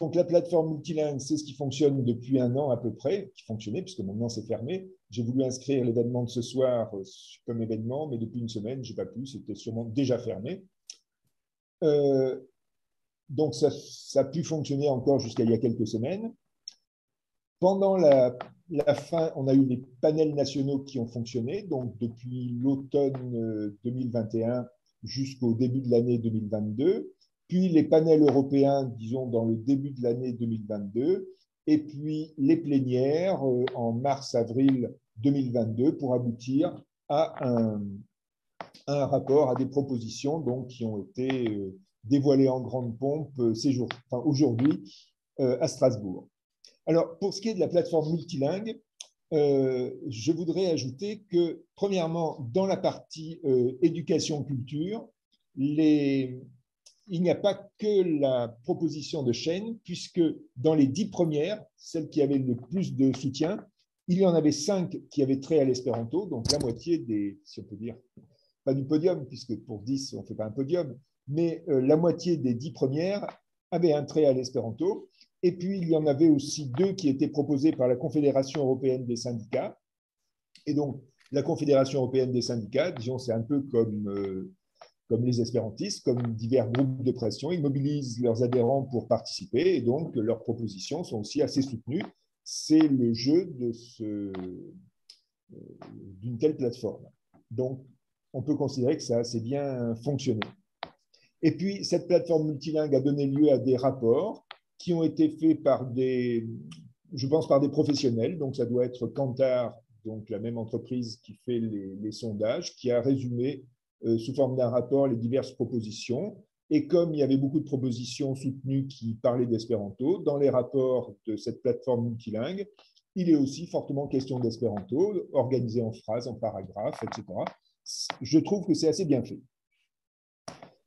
Donc la plateforme multilingue, c'est ce qui fonctionne depuis un an à peu près, qui fonctionnait, puisque maintenant c'est fermé. J'ai voulu inscrire l'événement de ce soir euh, comme événement, mais depuis une semaine, je n'ai pas pu, c'était sûrement déjà fermé. Euh, donc ça, a pu fonctionner encore jusqu'à il y a quelques semaines. Pendant la, fin, on a eu des panels nationaux qui ont fonctionné, donc depuis l'automne 2021 euh, jusqu'au début de l'année 2022 puis les panels européens, disons, dans le début de l'année 2022, et puis les plénières euh, en mars-avril 2022 pour aboutir à un, rapport, à des propositions donc, qui ont été euh, dévoilées en grande pompe aujourd'hui à Strasbourg. Alors, pour ce qui est de la plateforme multilingue, je voudrais ajouter que, premièrement, dans la partie éducation-culture, les, il n'y a pas que la proposition de chaîne, puisque dans les dix premières, celles qui avaient le plus de soutien, il y en avait cinq qui avaient trait à l'espéranto, donc la moitié des, si on peut dire, pas du podium, puisque pour dix, on ne fait pas un podium, mais euh, la moitié des dix premières avaient un trait à l'espéranto. Et puis, il y en avait aussi deux qui étaient proposés par la Confédération européenne des syndicats. Et donc, la Confédération européenne des syndicats, disons, c'est un peu comme euh, comme les espérantistes, comme divers groupes de pression. Ils mobilisent leurs adhérents pour participer et donc leurs propositions sont aussi assez soutenues. C'est le jeu euh, d'une telle plateforme. Donc, on peut considérer que ça a assez bien fonctionné. Et puis, cette plateforme multilingue a donné lieu à des rapports qui ont été faits par des, je pense, par des professionnels. Donc, ça doit être Kantar, donc la même entreprise qui fait les, sondages, qui a résumé euh, sous forme d'un rapport les diverses propositions. Et comme il y avait beaucoup de propositions soutenues qui parlaient d'espéranto, dans les rapports de cette plateforme multilingue, il est aussi fortement question d'espéranto, organisé en phrases, en paragraphes, etc. Je trouve que c'est assez bien fait.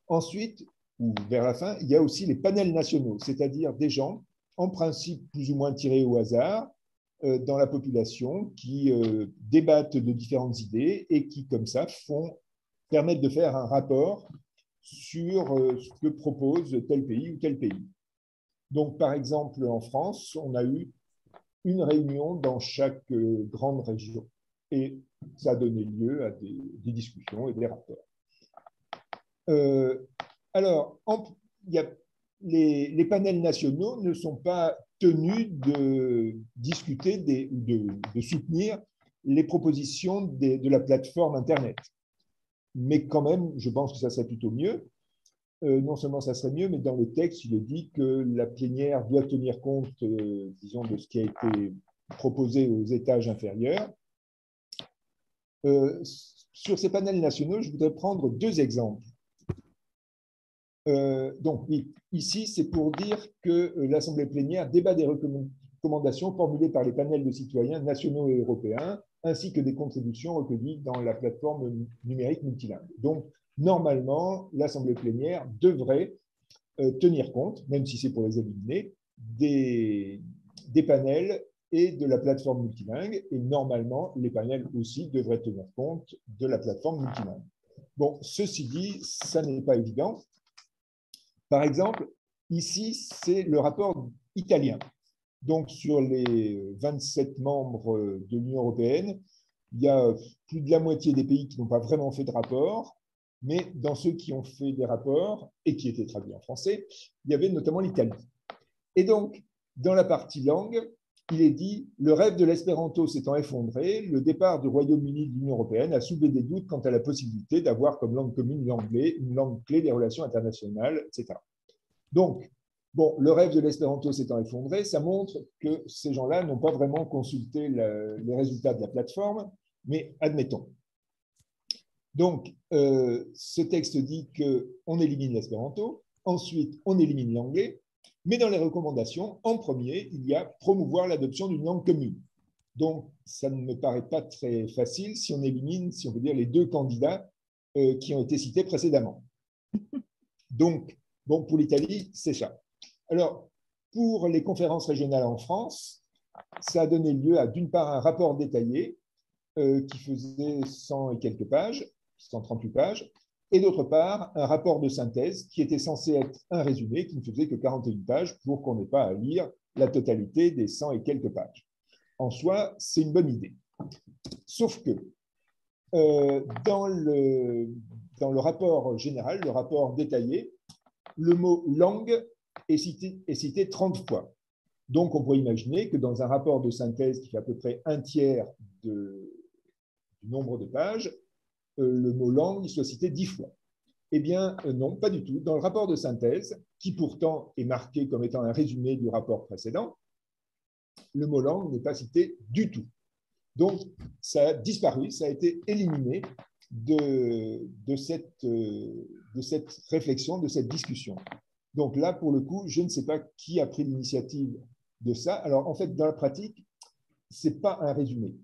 Ensuite, ou vers la fin, il y a aussi les panels nationaux, c'est-à-dire des gens, en principe plus ou moins tirés au hasard, euh, dans la population qui euh, débattent de différentes idées et qui, comme ça, font, permettent de faire un rapport sur euh, ce que propose tel pays ou tel pays. Donc, par exemple, en France, on a eu une réunion dans chaque grande région et ça a donné lieu à des, discussions et des rapports. Alors, y a les, panels nationaux ne sont pas tenus de discuter, de, de, soutenir les propositions de la plateforme Internet. Mais quand même, je pense que ça serait plutôt mieux. Euh, non seulement ça serait mieux, mais dans le texte, il est dit que la plénière doit tenir compte, euh, disons, de ce qui a été proposé aux étages inférieurs. Euh, sur ces panels nationaux, je voudrais prendre deux exemples. Euh, donc, ici, c'est pour dire que euh, l'Assemblée plénière débat des recommandations formulées par les panels de citoyens nationaux et européens, ainsi que des contributions recueillies dans la plateforme numérique multilingue. Donc, normalement, l'Assemblée plénière devrait euh, tenir compte, même si c'est pour les éliminer, des, des panels et de la plateforme multilingue. Et normalement, les panels aussi devraient tenir compte de la plateforme multilingue. Bon, ceci dit, ça n'est pas évident. Par exemple, ici, c'est le rapport italien. Donc, sur les 27 membres de l'Union européenne, il y a plus de la moitié des pays qui n'ont pas vraiment fait de rapport, mais dans ceux qui ont fait des rapports et qui étaient traduits en français, il y avait notamment l'Italie. Et donc, dans la partie langue, il est dit le rêve de l'espéranto s'étant effondré, le départ du Royaume-Uni de l'Union européenne a soulevé des doutes quant à la possibilité d'avoir comme langue commune l'anglais, une langue clé des relations internationales, etc. Donc, bon, le rêve de l'espéranto s'étant effondré, ça montre que ces gens-là n'ont pas vraiment consulté les résultats de la plateforme, mais admettons. Donc, euh, ce texte dit qu'on élimine l'espéranto, ensuite on élimine l'anglais, mais dans les recommandations, en premier, il y a promouvoir l'adoption d'une langue commune. Donc, ça ne me paraît pas très facile si on élimine, si on veut dire, les deux candidats euh, qui ont été cités précédemment. Donc, bon, pour l'Italie, c'est ça. Alors, pour les conférences régionales en France, ça a donné lieu à, d'une part, un rapport détaillé euh, qui faisait 100 et quelques pages, 138 pages, et d'autre part, un rapport de synthèse qui était censé être un résumé qui ne faisait que 41 pages pour qu'on n'ait pas à lire la totalité des 100 et quelques pages. En soi, c'est une bonne idée. Sauf que euh, dans, le, dans le rapport général, le rapport détaillé, le mot langue est cité, est cité 30 fois. Donc, on pourrait imaginer que dans un rapport de synthèse qui fait à peu près un tiers du nombre de pages, le mot langue soit cité dix fois. Eh bien, euh, non, pas du tout. Dans le rapport de synthèse, qui pourtant est marqué comme étant un résumé du rapport précédent, le mot langue n'est pas cité du tout. Donc, ça a disparu, ça a été éliminé de, euh, cette réflexion, de cette discussion. Donc là, pour le coup, je ne sais pas qui a pris l'initiative de ça. Alors, en fait, dans la pratique, ce n'est pas un résumé.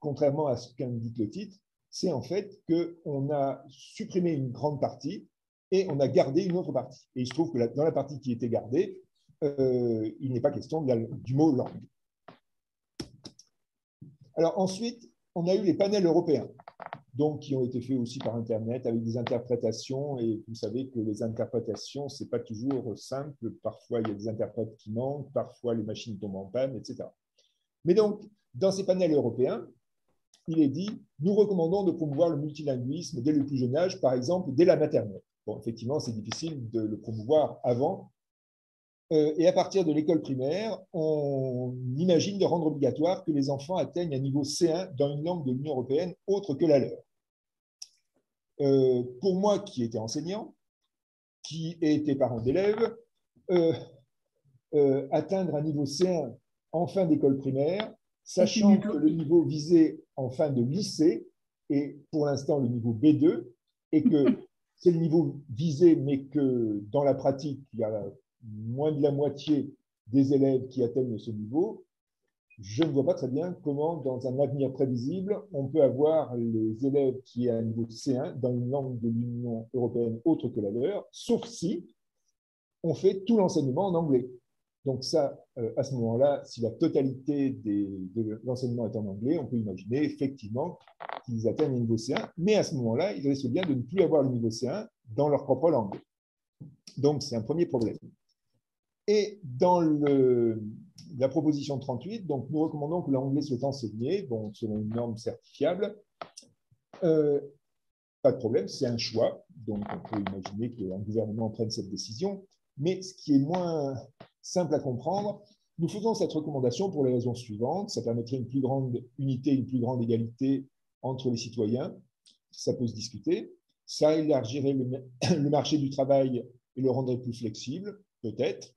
Contrairement à ce qu'indique le titre, c'est en fait qu'on a supprimé une grande partie et on a gardé une autre partie. Et il se trouve que dans la partie qui était gardée, euh, il n'est pas question du mot langue. Alors ensuite, on a eu les panels européens, donc qui ont été faits aussi par Internet avec des interprétations. Et vous savez que les interprétations, ce n'est pas toujours simple. Parfois, il y a des interprètes qui manquent, parfois les machines tombent en panne, etc. Mais donc, dans ces panels européens, il est dit nous recommandons de promouvoir le multilinguisme dès le plus jeune âge, par exemple dès la maternelle. Bon, effectivement, c'est difficile de le promouvoir avant. Euh, et à partir de l'école primaire, on imagine de rendre obligatoire que les enfants atteignent un niveau C1 dans une langue de l'Union européenne autre que la leur. Euh, pour moi, qui étais enseignant, qui été parent d'élèves, euh, atteindre un niveau C1 en fin d'école primaire, sachant que le niveau visé en fin de lycée est pour l'instant le niveau B2 et que c'est le niveau visé, mais que dans la pratique, il y a moins de la moitié des élèves qui atteignent ce niveau, je ne vois pas très bien comment, dans un avenir prévisible, on peut avoir les élèves qui ont un niveau C1 dans une langue de l'Union européenne autre que la leur, sauf si on fait tout l'enseignement en anglais. Donc ça, euh, à ce moment-là, si la totalité de l'enseignement est en anglais, on peut imaginer effectivement qu'ils atteignent le niveau C1, mais à ce moment-là, ils risquent bien de ne plus avoir le niveau C1 dans leur propre langue. Donc c'est un premier problème. Et dans la proposition 38, donc, nous recommandons que l'anglais soit enseigné selon une norme certifiable. Euh, pas de problème, c'est un choix. Donc on peut imaginer qu'un gouvernement prenne cette décision. Mais ce qui est moins simple à comprendre, nous faisons cette recommandation pour les raisons suivantes. Ça permettrait une plus grande unité, une plus grande égalité entre les citoyens. Ça peut se discuter. Ça élargirait le, marché du travail et le rendrait plus flexible, peut-être.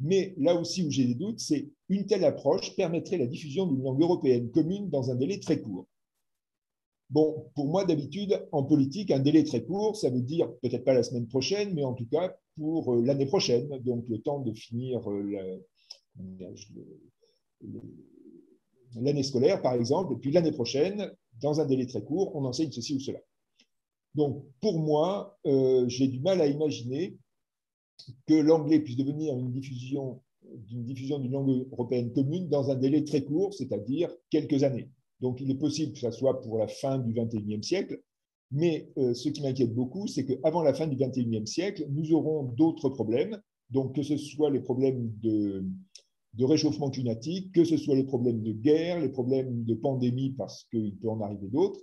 Mais là aussi où j'ai des doutes, c'est une telle approche permettrait la diffusion d'une langue européenne commune dans un délai très court. Bon, pour moi, d'habitude, en politique, un délai très court, ça veut dire peut-être pas la semaine prochaine, mais en tout cas pour euh, l'année prochaine, donc le temps de finir euh, l'année scolaire, par exemple, et puis l'année prochaine, dans un délai très court, on enseigne ceci ou cela. Donc, pour moi, euh, j'ai du mal à imaginer que l'anglais puisse devenir une diffusion d'une diffusion d'une langue européenne commune dans un délai très court, c'est-à-dire quelques années. Donc, il est possible que ce soit pour la fin du XXIe siècle, mais euh, ce qui m'inquiète beaucoup, c'est qu'avant la fin du XXIe siècle, nous aurons d'autres problèmes, donc que ce soit les problèmes de, réchauffement climatique, que ce soit les problèmes de guerre, les problèmes de pandémie, parce qu'il peut en arriver d'autres,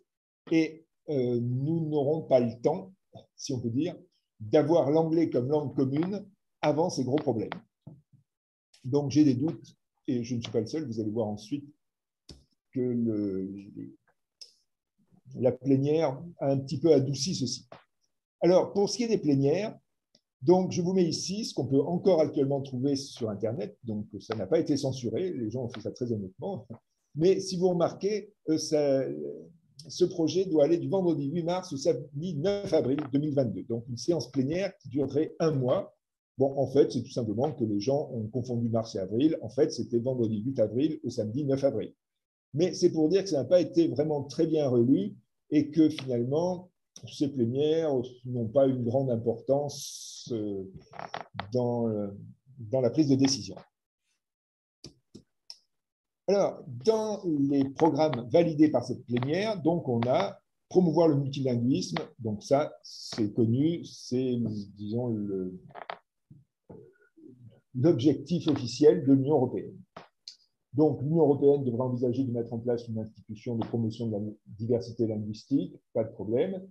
et euh, nous n'aurons pas le temps, si on peut dire, d'avoir l'anglais comme langue commune avant ces gros problèmes. Donc j'ai des doutes, et je ne suis pas le seul, vous allez voir ensuite que le, la plénière a un petit peu adouci ceci. Alors, pour ce qui est des plénières, donc je vous mets ici ce qu'on peut encore actuellement trouver sur Internet, donc ça n'a pas été censuré, les gens ont fait ça très honnêtement, mais si vous remarquez, euh, ce projet doit aller du vendredi 8 mars au samedi 9 avril 2022, donc une séance plénière qui durerait un mois. Bon, en fait, c'est tout simplement que les gens ont confondu mars et avril. En fait, c'était vendredi 8 avril au samedi 9 avril mais c'est pour dire que ça n'a pas été vraiment très bien relu et que finalement, ces plénières n'ont pas une grande importance euh, dans, dans la prise de décision. Alors, dans les programmes validés par cette plénière, donc on a promouvoir le multilinguisme. Donc ça, c'est connu, c'est, disons, l'objectif officiel de l'Union européenne. Donc, l'Union européenne devrait envisager de mettre en place une institution de promotion de la diversité linguistique, pas de problème.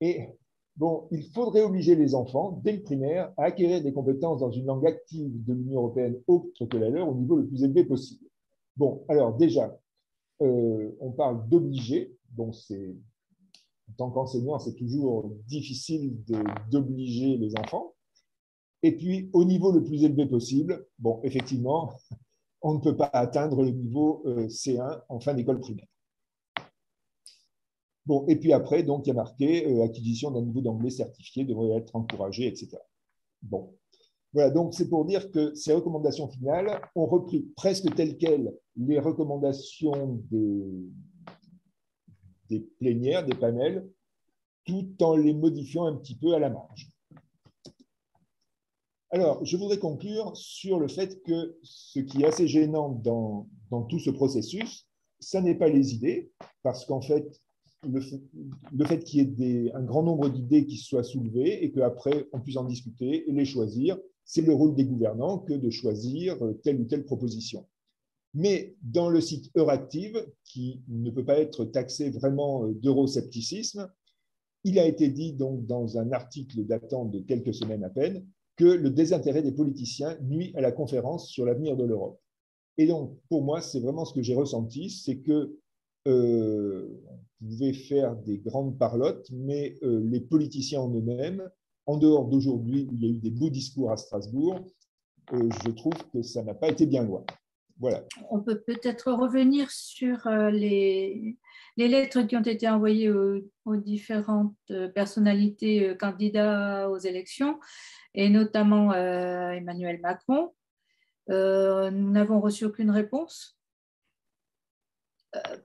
Et bon, il faudrait obliger les enfants, dès le primaire, à acquérir des compétences dans une langue active de l'Union européenne autre que la leur au niveau le plus élevé possible. Bon, alors déjà, euh, on parle d'obliger. Bon, c'est en tant qu'enseignant, c'est toujours difficile d'obliger les enfants. Et puis, au niveau le plus élevé possible, bon, effectivement, on ne peut pas atteindre le niveau euh, C1 en fin d'école primaire. Bon, et puis après, donc, il y a marqué euh, acquisition d'un niveau d'anglais certifié devrait être encouragé, etc. Bon, voilà, donc c'est pour dire que ces recommandations finales ont repris presque telles quelles les recommandations des plénières, des panels, tout en les modifiant un petit peu à la marge. Alors, je voudrais conclure sur le fait que ce qui est assez gênant dans, tout ce processus, ce n'est pas les idées, parce qu'en fait, le fait, qu'il y ait un grand nombre d'idées qui soient soulevées et qu'après on puisse en discuter et les choisir, c'est le rôle des gouvernants que de choisir telle ou telle proposition. Mais dans le site Euractiv, qui ne peut pas être taxé vraiment d'euroscepticisme, il a été dit donc dans un article datant de quelques semaines à peine que le désintérêt des politiciens nuit à la conférence sur l'avenir de l'Europe. Et donc, pour moi, c'est vraiment ce que j'ai ressenti, c'est que euh, vous pouvez faire des grandes parlottes, mais euh, les politiciens en eux-mêmes, en dehors d'aujourd'hui il y a eu des beaux discours à Strasbourg, euh, je trouve que ça n'a pas été bien loin. Voilà. On peut peut-être revenir sur les, les, lettres qui ont été envoyées aux, différentes personnalités candidats aux élections et notamment euh, Emmanuel Macron. Euh, nous n'avons reçu aucune réponse. Euh,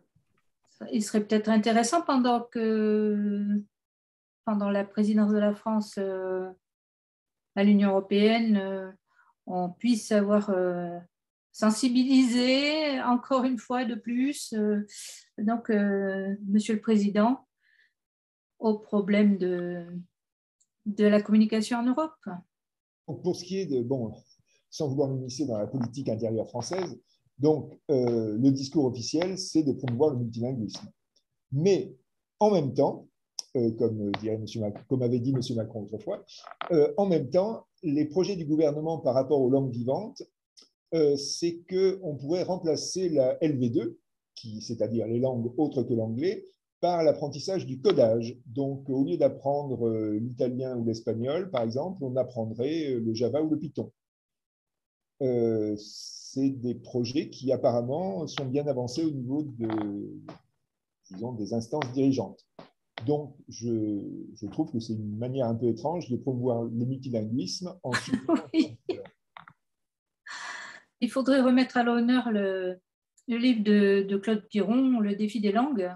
il serait peut-être intéressant pendant que pendant la présidence de la France à l'Union européenne, on puisse avoir sensibilisé encore une fois de plus, donc, Monsieur le Président, au problème de, de la communication en Europe. Pour ce qui est de, bon, sans vouloir m'initier dans la politique intérieure française, donc euh, le discours officiel, c'est de promouvoir le multilinguisme. Mais en même temps, euh, comme, dirait Monsieur comme avait dit M. Macron autrefois, euh, en même temps, les projets du gouvernement par rapport aux langues vivantes, c'est qu'on pourrait remplacer la LV2, c'est-à-dire les langues autres que l'anglais, par l'apprentissage du codage. Donc, au lieu d'apprendre euh, l'italien ou l'espagnol, par exemple, on apprendrait euh, le Java ou le Python. Euh, c'est des projets qui apparemment sont bien avancés au niveau de, disons, des instances dirigeantes. Donc, je, je trouve que c'est une manière un peu étrange de promouvoir le multilinguisme en Il faudrait remettre à l'honneur le, le, livre de, de Claude Piron, Le défi des langues,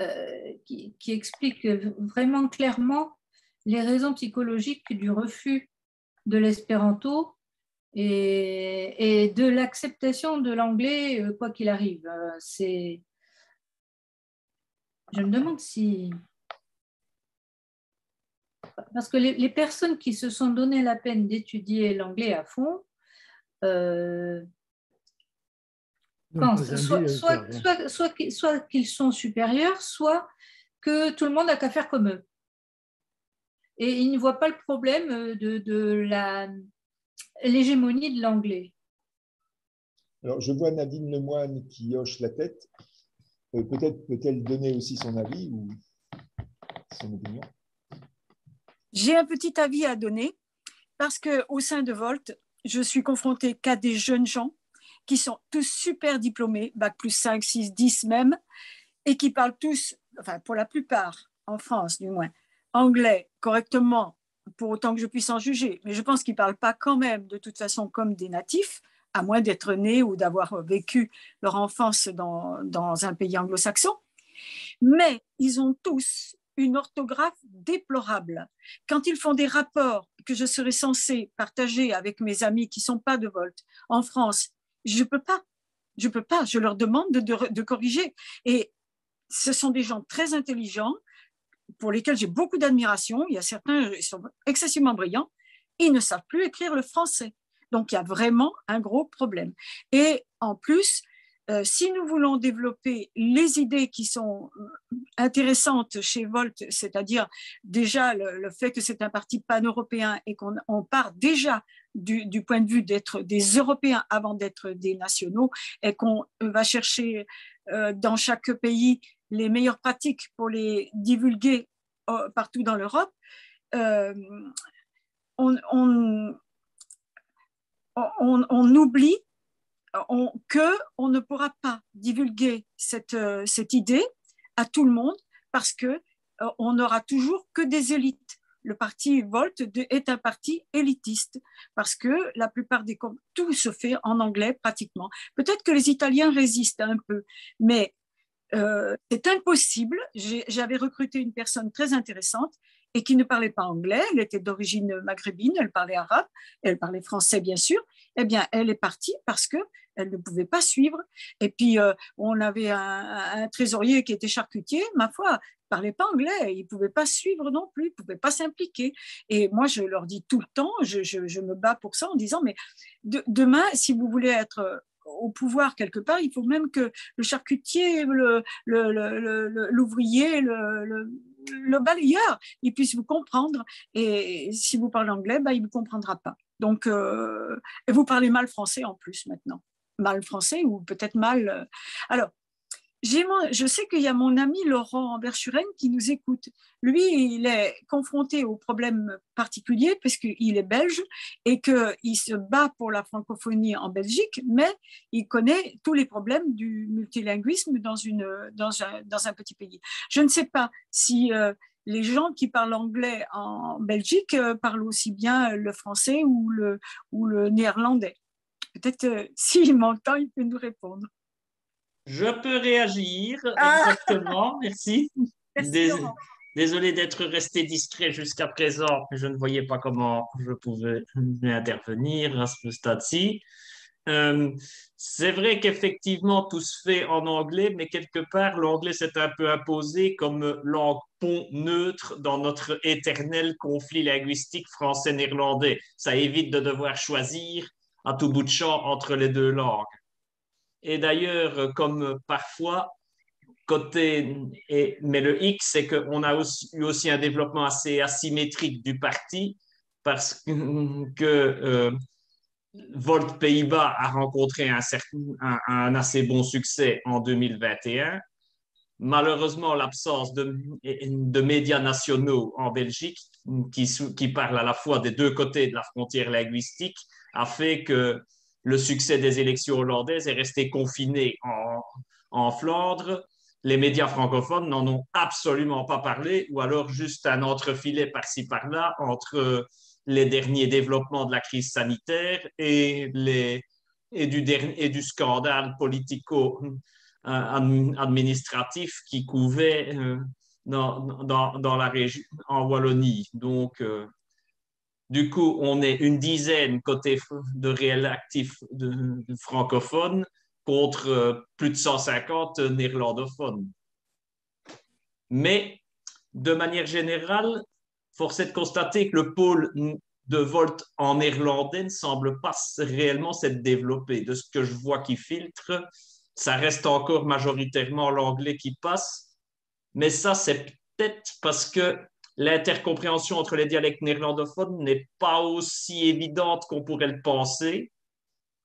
euh, qui, explique vraiment clairement les raisons psychologiques du refus de l'espéranto et, de l'acceptation de l'anglais, euh, quoi qu'il arrive. Euh, c'est... Je me demande si... Parce que les, personnes qui se sont donné la peine d'étudier l'anglais à fond, soit, qu'ils sont supérieurs, soit que tout le monde n'a qu'à faire comme eux. Et ils ne voient pas le problème de, l'hégémonie de l'anglais. Alors, je vois Nadine Lemoine qui hoche la tête. Euh, peut-être peut-elle donner aussi son avis ou son opinion J'ai un petit avis à donner parce qu'au sein de Volt, je suis confrontée qu'à des jeunes gens qui sont tous super diplômés, bac plus 5, 6, 10 même, et qui parlent tous, enfin pour la plupart, en France du moins, anglais correctement, pour autant que je puisse en juger, mais je pense qu'ils ne parlent pas quand même de toute façon comme des natifs, à moins d'être nés ou d'avoir vécu leur enfance dans, dans un pays anglo-saxon. Mais ils ont tous une orthographe déplorable. Quand ils font des rapports que je serais censée partager avec mes amis qui ne sont pas de Volt en France je peux pas. Je peux pas. Je leur demande de, corriger. Et ce sont des gens très intelligents pour lesquels j'ai beaucoup d'admiration. Il y a certains qui sont excessivement brillants. Ils ne savent plus écrire le français. Donc, il y a vraiment un gros problème. Et en plus, euh, si nous voulons développer les idées qui sont euh, intéressantes chez Volt, c'est-à-dire déjà le, fait que c'est un parti pan-européen et qu'on part déjà du, point de vue d'être des Européens avant d'être des nationaux et qu'on va chercher euh, dans chaque pays les meilleures pratiques pour les divulguer partout dans l'Europe, on, oublie on, que on ne pourra pas divulguer cette, euh, cette idée à tout le monde parce que euh, on n'aura toujours que des élites. Le parti Volt est un parti élitiste parce que la plupart des tout se fait en anglais pratiquement. Peut-être que les Italiens résistent un peu, mais euh, c'est impossible. J'avais recruté une personne très intéressante et qui ne parlait pas anglais. Elle était d'origine maghrébine, elle parlait arabe, elle parlait français bien sûr. Eh bien, elle est partie parce que elle ne pouvait pas suivre. Et puis, euh, on avait un, trésorier qui était charcutier, ma foi, parlait pas anglais, il pouvait pas suivre non plus, il pouvait pas s'impliquer. Et moi, je leur dis tout le temps, je, je, me bats pour ça en disant, mais demain, si vous voulez être au pouvoir quelque part, il faut même que le charcutier, l'ouvrier, le, le, le, balayeur, il puisse vous comprendre. Et si vous parlez anglais, bah, il ne vous comprendra pas. Donc, euh, et vous parlez mal français en plus maintenant. Mal français ou peut-être mal. Euh, alors, je sais qu'il y a mon ami Laurent Berchuren qui nous écoute. Lui, il est confronté aux problèmes particuliers parce qu'il est belge et qu'il se bat pour la francophonie en Belgique, mais il connaît tous les problèmes du multilinguisme dans, un, petit pays. Je ne sais pas si euh, les gens qui parlent anglais en Belgique euh, parlent aussi bien le français ou le, ou le néerlandais. Peut-être euh, s'il m'entend, il peut nous répondre. Je peux réagir, ah. exactement, merci. Désolé d'être resté discret jusqu'à présent, je ne voyais pas comment je pouvais intervenir à ce stade-ci. Euh, c'est vrai qu'effectivement, tout se fait en anglais, mais quelque part, l'anglais s'est un peu imposé comme langue pont neutre dans notre éternel conflit linguistique français-néerlandais. Ça évite de devoir choisir à tout bout de champ entre les deux langues. Et d'ailleurs, comme parfois, côté, mais le X, c'est qu'on a eu aussi un développement assez asymétrique du parti parce que euh, Volt Pays-Bas a rencontré un, certain, un, assez bon succès en 2021. Malheureusement, l'absence de, de, médias nationaux en Belgique, qui, qui parlent à la fois des deux côtés de la frontière linguistique, a fait que le succès des élections hollandaises est resté confiné en, en Flandre. Les médias francophones n'en ont absolument pas parlé, ou alors juste un entrefilet par-ci par-là entre les derniers développements de la crise sanitaire et, les, et, du, et du scandale politico-administratif euh, qui couvait euh, dans, dans, dans, la région, en Wallonie. Donc, euh, du coup, on est une dizaine côté de réels actifs de, francophones contre plus de 150 néerlandophones. Mais de manière générale, force est de constater que le pôle de Volt en néerlandais ne semble pas réellement s'être développé. De ce que je vois qui filtre, ça reste encore majoritairement l'anglais qui passe, mais ça, c'est peut-être parce que l'intercompréhension entre les dialectes néerlandophones n'est pas aussi évidente qu'on pourrait le penser.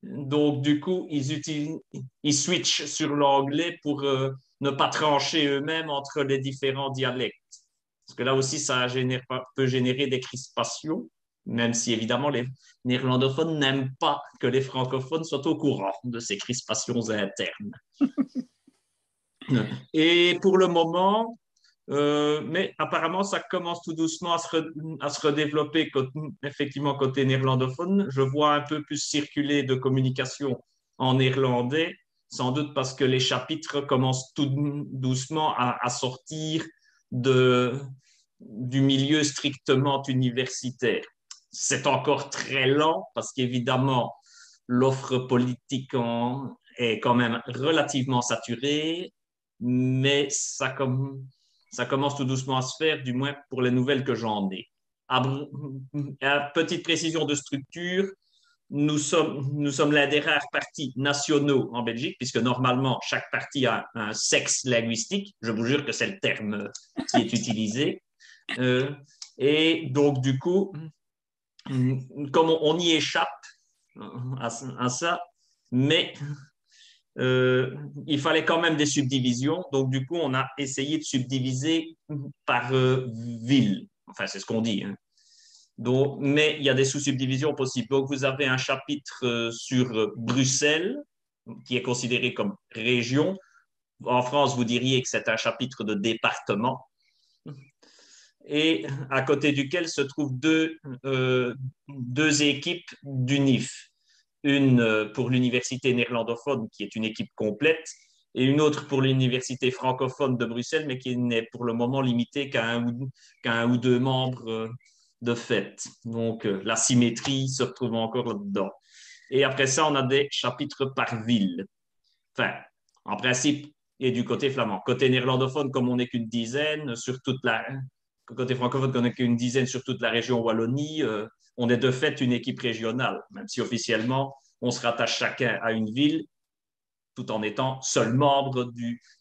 Donc, du coup, ils, utilisent, ils switchent sur l'anglais pour euh, ne pas trancher eux-mêmes entre les différents dialectes. Parce que là aussi, ça génère, peut générer des crispations, même si évidemment les néerlandophones n'aiment pas que les francophones soient au courant de ces crispations internes. Et pour le moment, euh, mais apparemment, ça commence tout doucement à se, redévelopper, effectivement, côté néerlandophone. Je vois un peu plus circuler de communication en néerlandais, sans doute parce que les chapitres commencent tout doucement à, sortir du milieu strictement universitaire. C'est encore très lent parce qu'évidemment, l'offre politique est quand même relativement saturée, mais ça, comme, ça commence tout doucement à se faire, du moins pour les nouvelles que j'en ai. Petite précision de structure, nous sommes, nous sommes l'un des rares partis nationaux en Belgique, puisque normalement, chaque parti a un sexe linguistique. Je vous jure que c'est le terme qui est utilisé. Euh, et donc, du coup, comme on, y échappe à, ça, mais euh, il fallait quand même des subdivisions. Donc, du coup, on a essayé de subdiviser par euh, ville. Enfin, c'est ce qu'on dit. Hein. Donc, mais il y a des sous-subdivisions possibles. Donc, vous avez un chapitre sur Bruxelles, qui est considéré comme région. En France, vous diriez que c'est un chapitre de département et à côté duquel se trouvent deux, euh, deux équipes d'UNIF. Une euh, pour l'université néerlandophone, qui est une équipe complète, et une autre pour l'université francophone de Bruxelles, mais qui n'est pour le moment limitée qu'à un, ou, deux membres euh, de fait. Donc la symétrie se retrouve encore là-dedans. Et après ça, on a des chapitres par ville. Enfin, en principe, et du côté flamand. Côté néerlandophone, comme on n'est qu'une dizaine, sur toute la, côté francophone, qu'on n'est qu'une dizaine sur toute la région Wallonie, euh, on est de fait une équipe régionale, même si officiellement, on se rattache chacun à une ville, tout en étant seul membre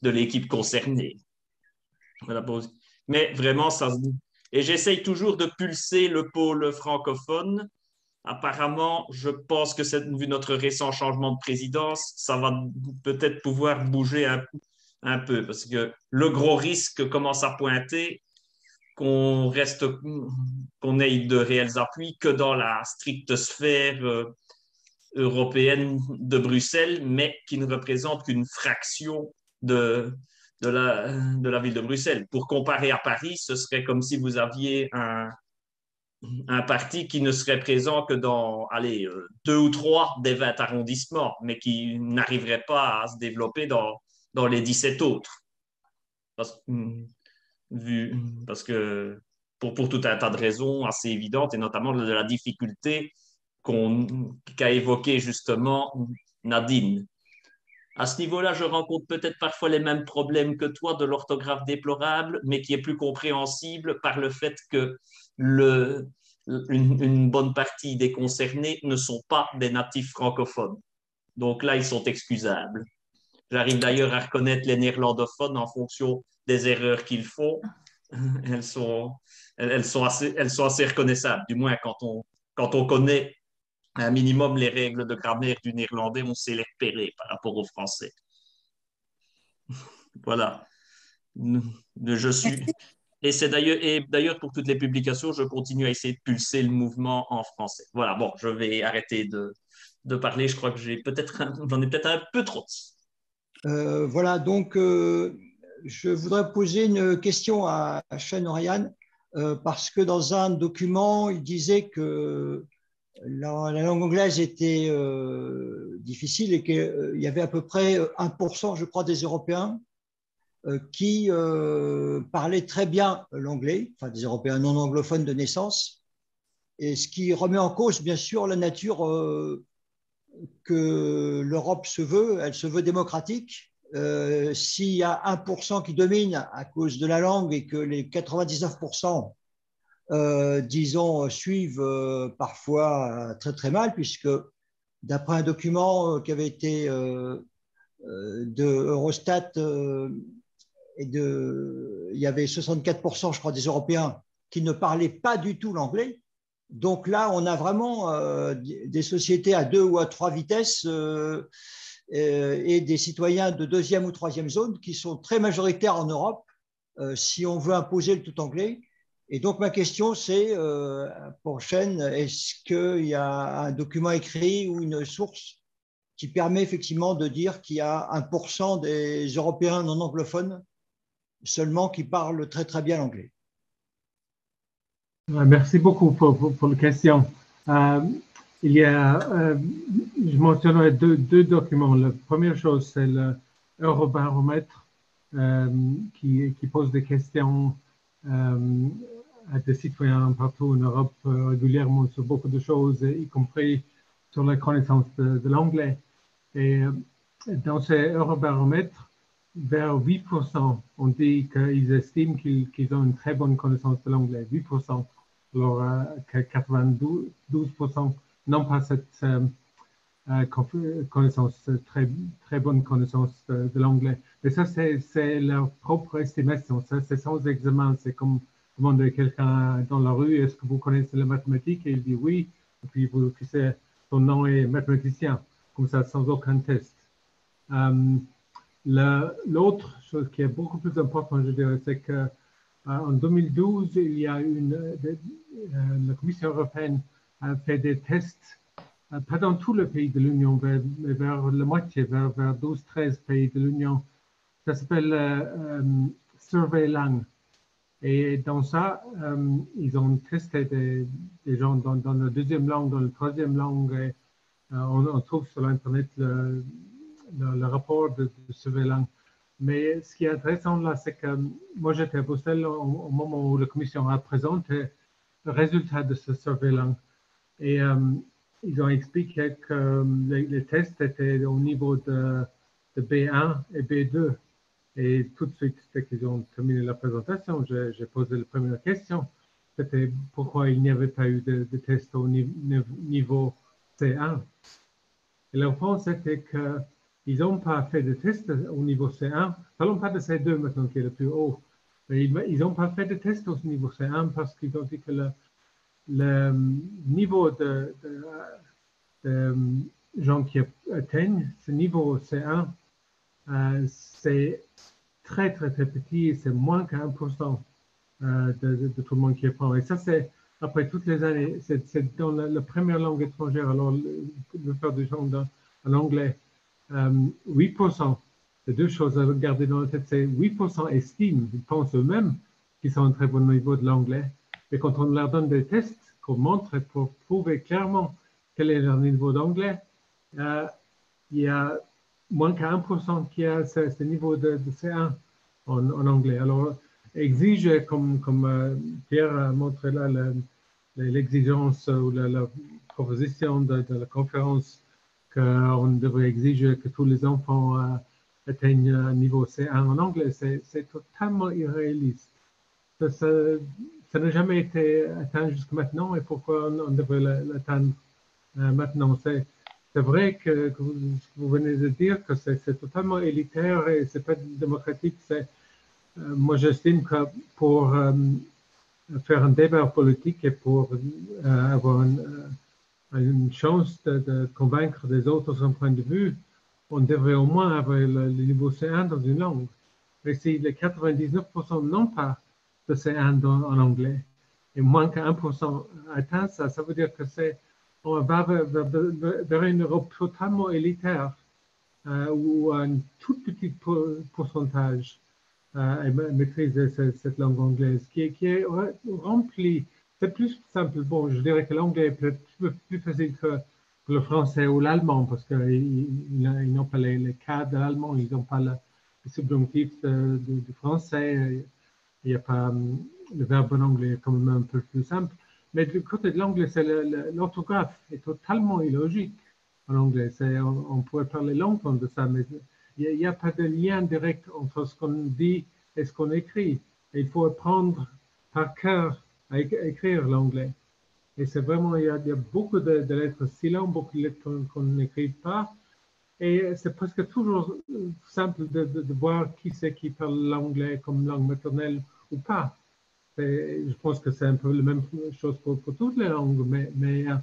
de l'équipe concernée. Mais vraiment, ça Et j'essaye toujours de pulser le pôle francophone. Apparemment, je pense que, vu notre récent changement de présidence, ça va peut-être pouvoir bouger un peu, parce que le gros risque commence à pointer qu'on reste, qu'on ait de réels appuis que dans la stricte sphère euh, européenne de Bruxelles, mais qui ne représente qu'une fraction de, de, la, de la ville de Bruxelles. Pour comparer à Paris, ce serait comme si vous aviez un, un parti qui ne serait présent que dans allez, euh, deux ou trois des 20 arrondissements, mais qui n'arriverait pas à se développer dans, dans les 17 autres. Parce, vu, parce que pour, pour, tout un tas de raisons assez évidentes, et notamment de la difficulté qu'a évoqué justement Nadine. À ce niveau-là, je rencontre peut-être parfois les mêmes problèmes que toi de l'orthographe déplorable, mais qui est plus compréhensible par le fait que le, une, bonne partie des concernés ne sont pas des natifs francophones. Donc là, ils sont excusables. J'arrive d'ailleurs à reconnaître les néerlandophones en fonction des erreurs qu'ils font. Elles sont, elles, sont assez, elles sont assez reconnaissables, du moins quand on, quand on connaît un minimum les règles de grammaire du néerlandais, on sait les repérer par rapport au français. voilà. Je suis. Et c'est d'ailleurs, et d'ailleurs pour toutes les publications, je continue à essayer de pulser le mouvement en français. Voilà. Bon, je vais arrêter de, de parler. Je crois que j'ai peut-être, j'en ai peut-être un peu trop. Euh, voilà. Donc, euh, je voudrais poser une question à, Shane Oriane euh, parce que dans un document, il disait que la, langue anglaise était euh, difficile et qu'il y avait à peu près 1%, je crois, des Européens qui parlaient très bien l'anglais, enfin des Européens non anglophones de naissance, et ce qui remet en cause, bien sûr, la nature que l'Europe se veut, elle se veut démocratique. S'il y a 1% qui domine à cause de la langue et que les 99% euh, disons, suivent euh, parfois très très mal, puisque d'après un document qui avait été euh, de Eurostat, et de, il y avait 64%, je crois, des Européens qui ne parlaient pas du tout l'anglais. Donc là, on a vraiment des sociétés à deux ou à trois vitesses et des citoyens de deuxième ou troisième zone qui sont très majoritaires en Europe si on veut imposer le tout anglais. Et donc, ma question, c'est euh, pour Chen, est-ce qu'il y a un document écrit ou une source qui permet effectivement de dire qu'il y a 1% des Européens non anglophones seulement qui parlent très très bien l'anglais? Merci beaucoup pour, pour, la question. Euh, il y a, euh, je mentionnerai deux, documents. La première chose, c'est l'Eurobaromètre qui, qui, pose des questions à des citoyens partout en Europe euh, régulièrement sur beaucoup de choses, y compris sur la connaissance de, l'anglais. Et euh, dans ces eurobaromètres, vers 8% ont dit qu'ils estiment qu'ils ont une très bonne connaissance de l'anglais. 8%, alors euh, que 92% n'ont pas cette connaissance, très, très bonne connaissance de, l'anglais. Et ça, c'est leur propre estimation. Ça, c'est sans examen. C'est comme demandez à quelqu'un dans la rue, est-ce que vous connaissez les mathématiques Et il dit oui. Et puis vous fixez son nom est mathématicien, comme ça, sans aucun test. Euh, l'autre chose qui est beaucoup plus importante, je dirais, c'est que euh, en 2012, il y a une, euh, la Commission européenne a fait des tests, pas dans tous les pays de l'Union, mais vers la moitié, vers, vers 12-13 pays de l'Union. Ça s'appelle Survey Lang. Et dans ça, euh, ils ont testé des, gens dans, la deuxième langue, dans la troisième langue. Euh, on, trouve sur Internet le, le, rapport de, de. Mais ce qui est intéressant là, c'est que moi j'étais à Bruxelles au, moment où la commission a présenté le résultat de ce survey langue. Et euh, ils ont expliqué que les, tests étaient au niveau de, de B1 et B2. Et tout de suite, dès qu'ils ont terminé la présentation, j'ai posé la première question. C'était pourquoi il n'y avait pas eu de, test au niveau C1. Et la réponse était qu'ils n'ont pas fait de test au niveau C1. Parlons pas de C2 maintenant qui est le plus haut. Ils n'ont pas fait de test au niveau C1 parce qu'ils ont dit que le, niveau de, gens qui atteignent ce niveau C1, euh, c'est très, très, très petit, c'est moins qu'un pour cent euh, de, tout le monde qui apprend. Et ça, c'est après toutes les années, c'est dans la, première langue étrangère, alors le, faire du gens en anglais, 8%. Les deux choses à garder dans la tête, c'est 8% estiment, ils pensent eux-mêmes qu'ils sont à un très bon niveau de l'anglais. Et quand on leur donne des tests pour montrer, pour prouver clairement quel est leur niveau d'anglais, euh, il y a moins qu'à 1% qui a ce, niveau de, C1 en, anglais. Alors, exige, comme, comme euh, Pierre a montré là, l'exigence ou la, proposition de, la conférence qu'on devrait exiger que tous les enfants euh, atteignent un niveau C1 en anglais, c'est totalement irréaliste. Ça n'a jamais été atteint jusqu'à maintenant et pourquoi on, devrait l'atteindre euh, maintenant? C'est vrai que, vous, venez de dire que c'est totalement élitaire et c'est pas démocratique. Euh, moi, j'estime que pour euh, faire un débat politique et pour avoir une, chance de, convaincre des autres son point de vue, on devrait au moins avoir le, niveau C1 dans une langue. Mais si les 99% n'ont pas de C1 en anglais et moins qu'un 1% atteint ça, ça veut dire que c'est on va vers, une Europe totalement élitaire euh, où un tout petit pourcentage euh, maîtrise cette, langue anglaise qui qui est remplie. C'est plus simple. Bon, je dirais que l'anglais est peut-être plus, facile que, le français ou l'allemand parce qu'ils n'ont pas les, cas de l'allemand, ils n'ont pas le, subjonctif du français. Il n'y a pas hum, le verbe en anglais est quand même un peu plus simple. Mais du côté de l'anglais, l'orthographe est totalement illogique en anglais. On, pourrait parler longtemps de ça, mais il n'y a, pas de lien direct entre ce qu'on dit et ce qu'on écrit. il faut apprendre par cœur à écrire l'anglais. Et c'est vraiment, il y, a, beaucoup de, lettres silentes, beaucoup de lettres qu'on n'écrit pas. Et c'est presque toujours simple de, voir qui c'est qui parle l'anglais comme langue maternelle ou pas je pense que c'est un peu la même chose pour, toutes les langues, mais, euh,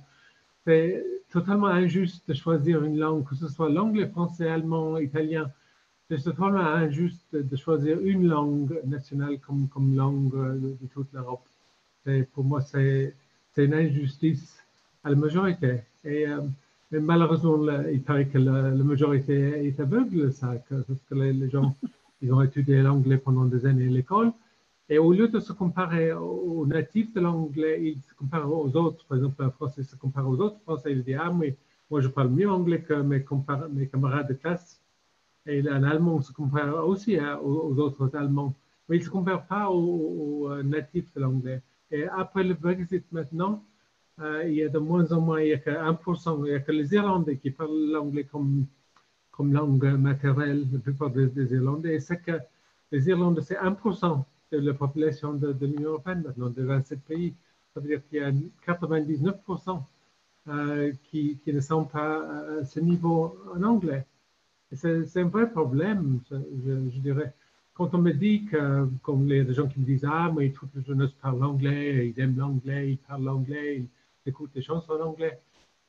c'est totalement injuste de choisir une langue, que ce soit l'anglais, français, allemand, italien. C'est totalement injuste de choisir une langue nationale comme langue de, toute l'Europe. Pour moi, c'est une injustice à la majorité. Et, euh, malheureusement, il paraît que la, majorité est aveugle, ça, parce que les, les gens ils ont étudié l'anglais pendant des années à l'école et au lieu de se comparer aux natifs de l'anglais, ils se comparent aux autres. Par exemple, un Français se compare aux autres Français. Il dit Ah, mais moi, je parle mieux anglais que mes, camarades de classe. Et un Allemand se compare aussi aux, autres Allemands. Mais il ne se compare pas aux, natifs de l'anglais. Et après le Brexit maintenant, euh, il y a de moins en moins, il n'y a que 1%, il n'y a que les Irlandais qui parlent l'anglais comme, comme langue maternelle, la plupart des, Irlandais. Et c'est que les Irlandais, c'est 1% de la population de, l'Union européenne maintenant, de 27 pays. Ça veut dire qu'il y a 99% euh, qui, qui, ne sont pas à ce niveau en anglais. C'est un vrai problème, je, dirais. Quand on me dit que, comme les, gens qui me disent Ah, mais toute la jeunesse parle anglais, ils aiment l'anglais, ils parlent l'anglais, ils écoutent des chansons en anglais.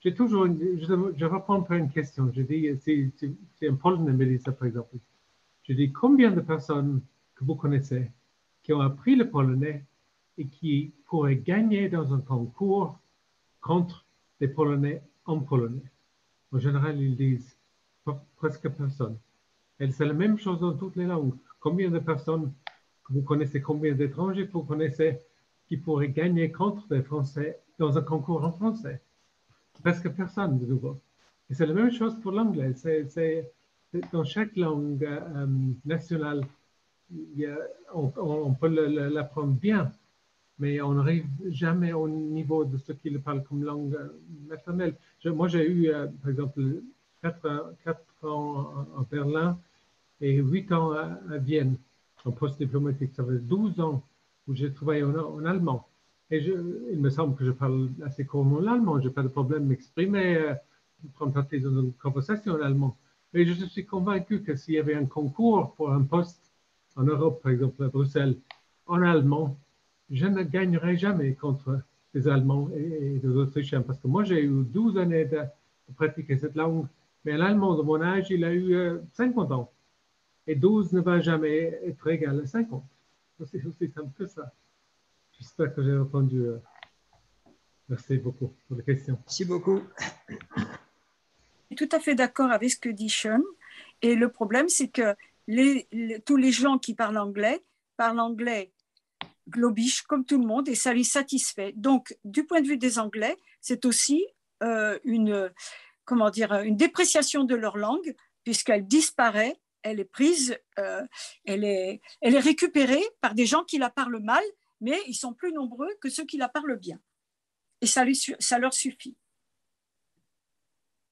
J'ai toujours, je, je reprends pas une question. Je dis, c'est un Polonais me dit ça par exemple. Je dis, combien de personnes que vous connaissez qui ont appris le polonais et qui pourraient gagner dans un concours contre des Polonais en polonais. En général, ils disent presque personne. Et c'est la même chose dans toutes les langues. Combien de personnes vous connaissez, combien d'étrangers vous connaissez qui pourraient gagner contre des Français dans un concours en français? Presque personne, de nouveau. Et c'est la même chose pour l'anglais. C'est dans chaque langue euh, nationale on, peut l'apprendre bien, mais on n'arrive jamais au niveau de ceux qui le parlent comme langue maternelle. moi, j'ai eu, euh, par exemple, 4, ans en Berlin et 8 ans à, Vienne en post diplomatique. Ça fait 12 ans où j'ai travaillé en, allemand. Et il me semble que je parle assez couramment l'allemand. Je n'ai pas de problème m'exprimer, euh, prendre partie dans une conversation en allemand. Mais je suis convaincu que s'il y avait un concours pour un poste en Europe, par exemple à Bruxelles, en allemand, je ne gagnerai jamais contre les Allemands et, les Autrichiens parce que moi j'ai eu 12 années de, pratiquer cette langue, mais l'allemand de mon âge, il a eu 50 euh, ans. Et 12 ne va jamais être égal à 50. C'est aussi simple que ça. J'espère que j'ai répondu. Euh, merci beaucoup pour la question. Merci beaucoup. Je suis tout à fait d'accord avec ce que dit Sean. Et le problème, c'est que tous les gens qui parlent anglais parlent anglais globish comme tout le monde et ça les satisfait. Donc, du point de vue des Anglais, c'est aussi euh, une, comment dire, une dépréciation de leur langue puisqu'elle disparaît, elle est prise, elle, est, elle est récupérée par des gens qui la parlent mal, mais ils sont plus nombreux que ceux qui la parlent bien. Et ça, lui, ça leur suffit.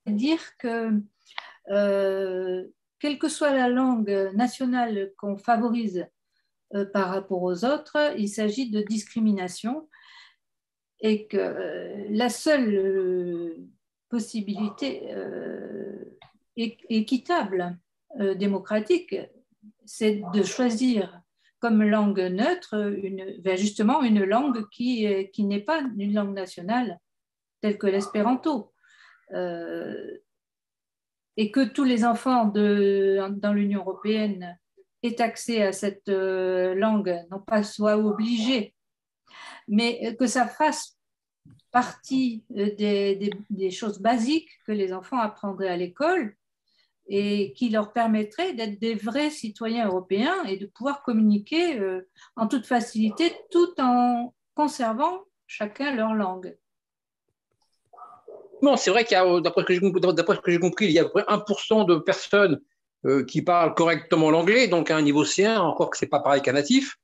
Dire que quelle que soit la langue nationale qu'on favorise euh, par rapport aux autres, il s'agit de discrimination et que euh, la seule euh, possibilité équitable, démocratique, c'est de choisir comme langue neutre ben, justement une langue qui, qui n'est pas une langue nationale telle que l'espéranto. Et que tous les enfants de, dans l'Union européenne aient accès à cette euh, langue, non pas soient obligés, mais que ça fasse partie euh, des, des, choses basiques que les enfants apprendraient à l'école et qui leur permettrait d'être des vrais citoyens européens et de pouvoir communiquer euh, en toute facilité tout en conservant chacun leur langue c'est vrai qu'il d'après ce que j'ai compris, il y a à peu près 1% de personnes euh, qui parlent correctement l'anglais, donc à un niveau C1, encore que ce n'est pas pareil qu'un natif.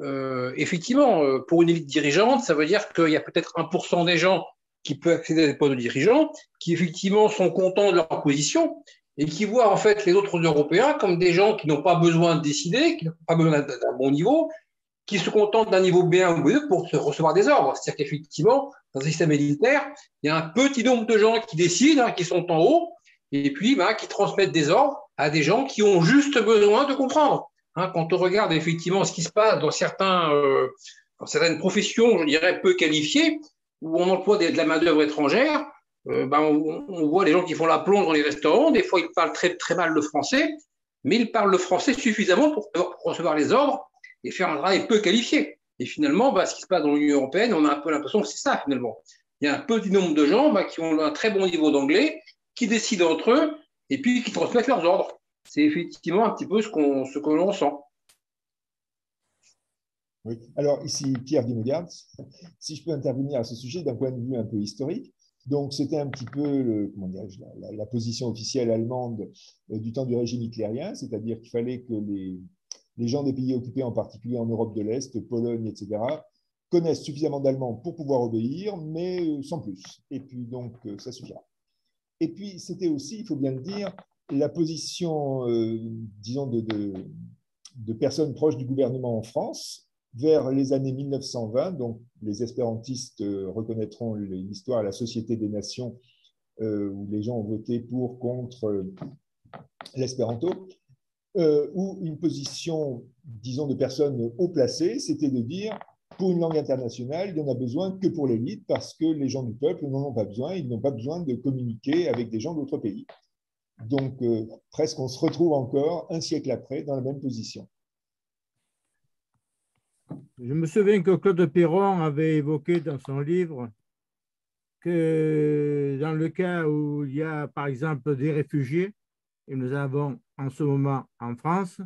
Euh, effectivement, euh, pour une élite dirigeante, ça veut dire qu'il y a peut-être 1% des gens qui peuvent accéder à des postes de dirigeants, qui effectivement sont contents de leur position et qui voient en fait les autres Européens comme des gens qui n'ont pas besoin de décider, qui n'ont pas besoin d'un bon niveau, qui se contentent d'un niveau B1 ou B2 pour recevoir des ordres. C'est-à-dire qu'effectivement, dans un système militaire, il y a un petit nombre de gens qui décident, hein, qui sont en haut, et puis bah, qui transmettent des ordres à des gens qui ont juste besoin de comprendre. Hein, quand on regarde effectivement ce qui se passe dans, certains, euh, dans certaines professions, je dirais peu qualifiées, où on emploie de la main-d'œuvre étrangère, euh, bah, on, voit les gens qui font la plonge dans les restaurants. Des fois, ils parlent très, mal le français, mais ils parlent le français suffisamment pour recevoir les ordres et faire un travail peu qualifié. Et finalement, bah, ce qui se passe dans l'Union européenne, on a un peu l'impression que c'est ça finalement. Il y a un petit nombre de gens bah, qui ont un très bon niveau d'anglais, qui décident entre eux et puis qui transmettent leurs ordres. C'est effectivement un petit peu ce qu'on ressent. Alors ici, Pierre Dimegard, si je peux intervenir à ce sujet d'un point de vue un peu historique. Donc c'était un petit peu la, position officielle allemande euh, du temps du régime hitlérien, c'est-à-dire qu'il fallait que les, gens des pays occupés, en particulier en Europe de l'Est, Pologne, etc., connaissent suffisamment d'allemand pour pouvoir obéir, mais euh, sans plus. Et puis donc, euh, ça suffira. Et puis, c'était aussi, il faut bien le dire, la position, disons, de, personnes proches du gouvernement en France vers les années 1920. Donc, les espérantistes reconnaîtront l'histoire à la Société des Nations, où les gens ont voté pour, contre l'espéranto. Euh, ou une position, disons, de personnes haut placées, c'était de dire, pour une langue internationale, il n'y en a besoin que pour l'élite, parce que les gens du peuple n'en ont pas besoin, ils n'ont pas besoin de communiquer avec des gens d'autres pays. Donc, euh, presque, on se retrouve encore, un siècle après, dans la même position. Je me souviens que Claude Perron avait évoqué dans son livre que dans le cas où il y a, par exemple, des réfugiés, et nous avons en ce moment en France,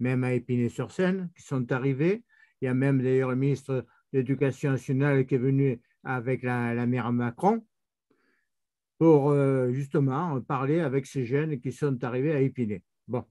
même à Épinay-sur-Seine, qui sont arrivés. Il y a même d'ailleurs le ministre de l'Éducation nationale qui est venu avec la, la maire Macron pour euh, justement parler avec ces jeunes qui sont arrivés à Épinay. Bon,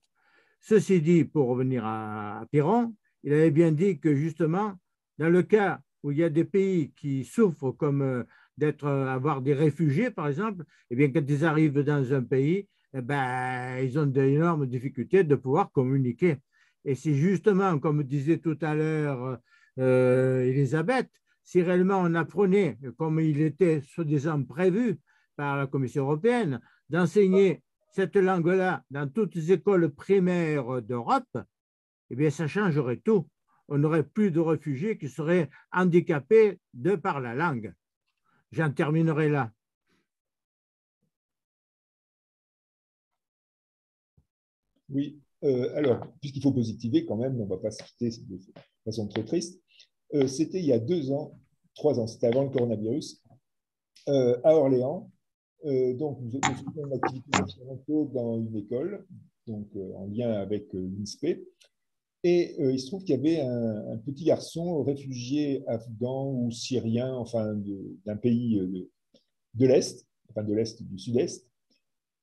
ceci dit, pour revenir à, Piron, il avait bien dit que justement, dans le cas où il y a des pays qui souffrent comme euh, d'être euh, avoir des réfugiés, par exemple, eh bien quand ils arrivent dans un pays, eh ben, ils ont d'énormes difficultés de pouvoir communiquer. Et c'est justement, comme disait tout à l'heure euh, Elisabeth, si réellement on apprenait, comme il était soi-disant prévu par la Commission européenne, d'enseigner cette langue-là dans toutes les écoles primaires d'Europe, eh bien, ça changerait tout. On n'aurait plus de réfugiés qui seraient handicapés de par la langue. J'en terminerai là. Oui, euh, alors, puisqu'il faut positiver quand même, on ne va pas se quitter de façon trop triste. Euh, c'était il y a deux ans, trois ans, c'était avant le coronavirus, euh, à Orléans. donc, nous faisons une activité dans une école, donc en lien avec l'INSPE. Et il se trouve qu'il y avait un, petit garçon réfugié afghan ou syrien, enfin d'un pays de, de l'Est, enfin de l'Est, du Sud-Est,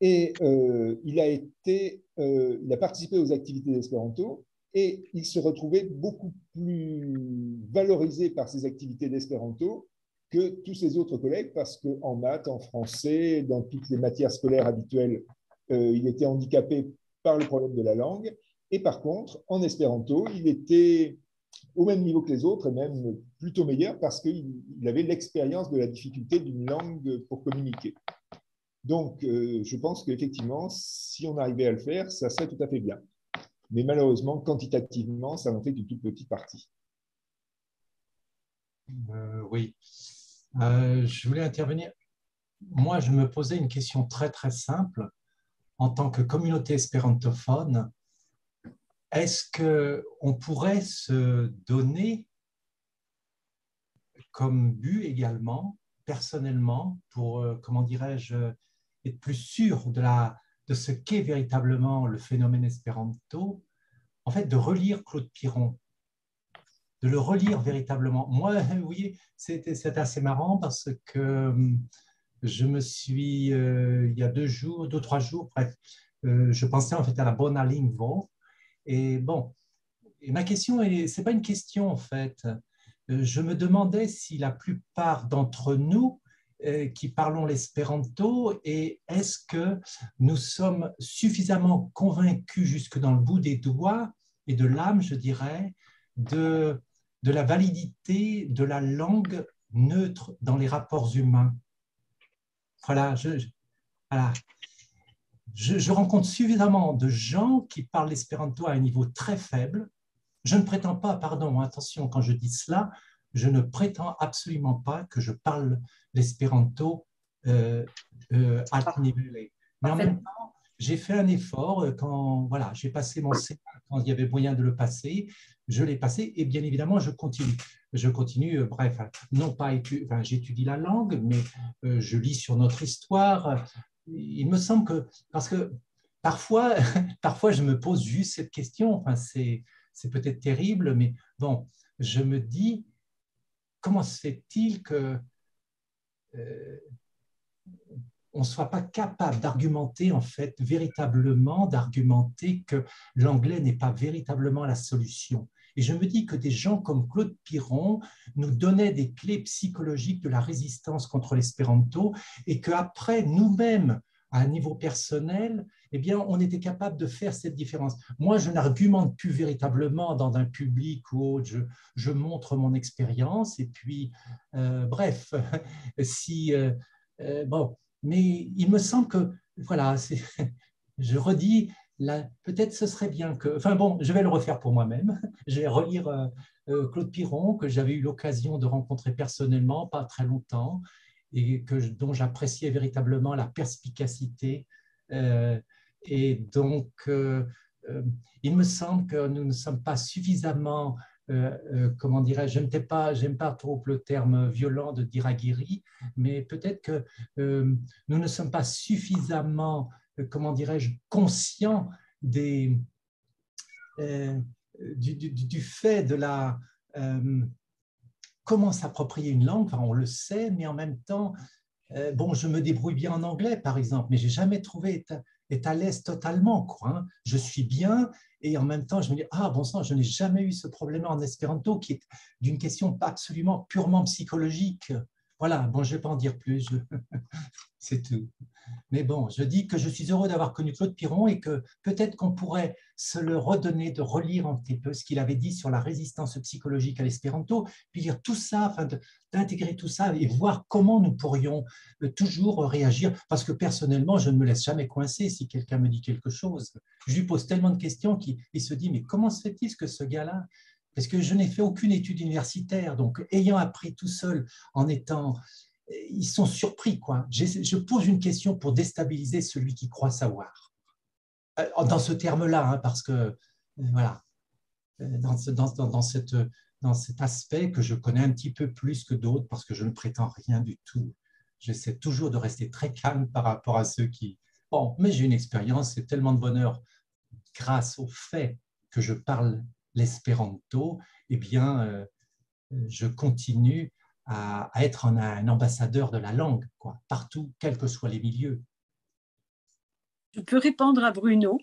Et euh, il, a euh, il a participé aux activités d'espéranto et il se retrouvait beaucoup plus valorisé par ces activités d'espéranto que tous ses autres collègues parce qu'en maths, en français, dans toutes les matières scolaires habituelles, euh, il était handicapé par le problème de la langue. Et par contre, en espéranto, il était au même niveau que les autres et même plutôt meilleur parce qu'il avait l'expérience de la difficulté d'une langue pour communiquer. Donc, euh, je pense qu'effectivement, si on arrivait à le faire, ça serait tout à fait bien. Mais malheureusement, quantitativement, ça n'en fait qu'une toute petite partie. Euh, oui. Euh, je voulais intervenir. Moi, je me posais une question très, très simple. En tant que communauté espérantophone, est-ce qu'on pourrait se donner comme but également, personnellement, pour, euh, comment dirais-je, être plus sûr de, ce qu'est véritablement le phénomène espéranto, en fait, de relire Claude Piron, de le relire véritablement? Moi, voyez, c'est assez marrant parce que euh, je me suis, euh, il y a deux jours, deux, trois jours, bref, je pensais en fait à la Bona Lingvo, et bon, ma question, ce n'est pas une question en fait. Euh, je me demandais si la plupart d'entre nous euh, qui parlons l'espéranto, est-ce que nous sommes suffisamment convaincus jusque dans le bout des doigts et de l'âme, je dirais, de, de la validité de la langue neutre dans les rapports humains? Voilà, voilà je, rencontre suffisamment de gens qui parlent l'espéranto à un niveau très faible. Je ne prétends pas, pardon, attention, quand je dis cela, je ne prétends absolument pas que je parle l'espéranto euh, euh, niveau. Mais en même temps, j'ai fait un effort euh, quand voilà, j'ai passé mon C quand il y avait moyen de le passer, je l'ai passé et bien évidemment, je continue. Je continue, euh, bref, non pas enfin, j'étudie la langue, mais je lis sur notre histoire, il me semble que, parce que parfois, parfois je me pose juste cette question, enfin, c'est, peut-être terrible, mais bon, je me dis, comment se fait-il que euh, on ne soit pas capable d'argumenter, en fait, véritablement, d'argumenter que l'anglais n'est pas véritablement la solution? Et je me dis que des gens comme Claude Piron nous donnaient des clés psychologiques de la résistance contre l'espéranto et qu'après, nous-mêmes, à un niveau personnel, eh bien, on était capable de faire cette différence. Moi, je n'argumente plus véritablement dans un public ou autre. Je, montre mon expérience et puis, euh, bref, si euh, euh, bon, mais il me semble que voilà, je redis, peut-être ce serait bien que. Enfin bon, je vais le refaire pour moi-même. Je vais relire euh, euh, Claude Piron, que j'avais eu l'occasion de rencontrer personnellement, pas très longtemps, et que, dont j'appréciais véritablement la perspicacité. Euh, et donc, il me semble que nous ne sommes pas suffisamment. comment dirais-je, je n'aime pas, pas trop le terme violent de dire aguerri, mais peut-être que nous ne sommes pas suffisamment comment dirais-je, conscient des, euh, du, fait de la... Euh, comment s'approprier une langue, on le sait, mais en même temps, euh, bon, je me débrouille bien en anglais, par exemple, mais j'ai jamais trouvé être, à l'aise totalement. Quoi, hein. Je suis bien et en même temps, je me dis, ah bon sang, je n'ai jamais eu ce problème en espéranto qui est d'une question absolument purement psychologique. Voilà, bon, je ne vais pas en dire plus, c'est tout. Mais bon, je dis que je suis heureux d'avoir connu Claude Piron et que peut-être qu'on pourrait se le redonner, de relire un petit peu ce qu'il avait dit sur la résistance psychologique à l'espéranto, puis lire tout ça, enfin d'intégrer tout ça et voir comment nous pourrions euh, toujours réagir. Parce que personnellement, je ne me laisse jamais coincer si quelqu'un me dit quelque chose. Je lui pose tellement de questions qu'il se dit, mais comment se fait-il que ce gars-là parce que je n'ai fait aucune étude universitaire, donc ayant appris tout seul en étant... Ils sont surpris, quoi. Je pose une question pour déstabiliser celui qui croit savoir. Euh, dans ce terme-là, hein, parce que, euh, voilà, euh, dans, dans, dans, cette, dans cet aspect que je connais un petit peu plus que d'autres, parce que je ne prétends rien du tout. J'essaie toujours de rester très calme par rapport à ceux qui... Bon, mais j'ai une expérience, c'est tellement de bonheur grâce au fait que je parle l'espéranto, eh bien, euh, je continue à, être un, ambassadeur de la langue, quoi, partout, quels que soient les milieux. Je peux répondre à Bruno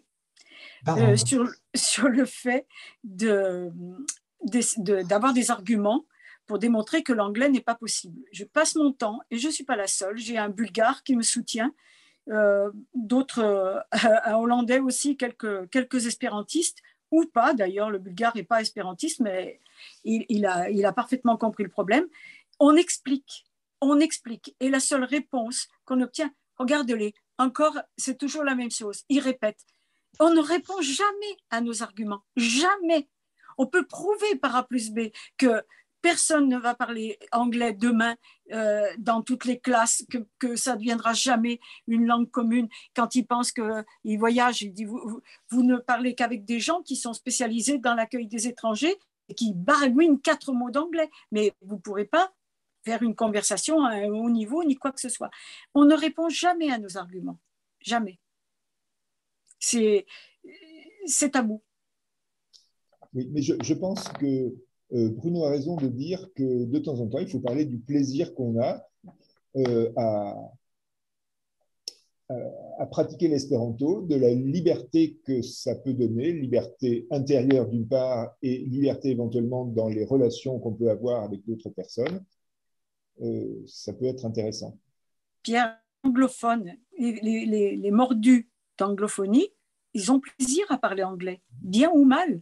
euh, sur, sur le fait de, d'avoir des arguments pour démontrer que l'anglais n'est pas possible. Je passe mon temps, et je ne suis pas la seule, j'ai un bulgare qui me soutient, euh, d'autres, euh, un hollandais aussi, quelques, quelques espérantistes, ou pas d'ailleurs, le bulgare n'est pas espérantiste, mais il, a, parfaitement compris le problème. On explique, on explique, et la seule réponse qu'on obtient, regardez-les, encore, c'est toujours la même chose, ils répètent. On ne répond jamais à nos arguments, jamais. On peut prouver par A plus B que personne ne va parler anglais demain euh, dans toutes les classes, que, ça ne deviendra jamais une langue commune. Quand ils pensent qu'ils voyagent, ils disent, vous, ne parlez qu'avec des gens qui sont spécialisés dans l'accueil des étrangers et qui baragouinent quatre mots d'anglais, mais vous ne pourrez pas faire une conversation à un haut niveau ni quoi que ce soit. On ne répond jamais à nos arguments, jamais. C'est tabou. Oui, mais je, pense que Bruno a raison de dire que de temps en temps, il faut parler du plaisir qu'on a euh, à, pratiquer l'espéranto, de la liberté que ça peut donner, liberté intérieure d'une part et liberté éventuellement dans les relations qu'on peut avoir avec d'autres personnes. Euh, ça peut être intéressant. Pierre, anglophone, les, les, les mordus d'anglophonie, ils ont plaisir à parler anglais, bien ou mal.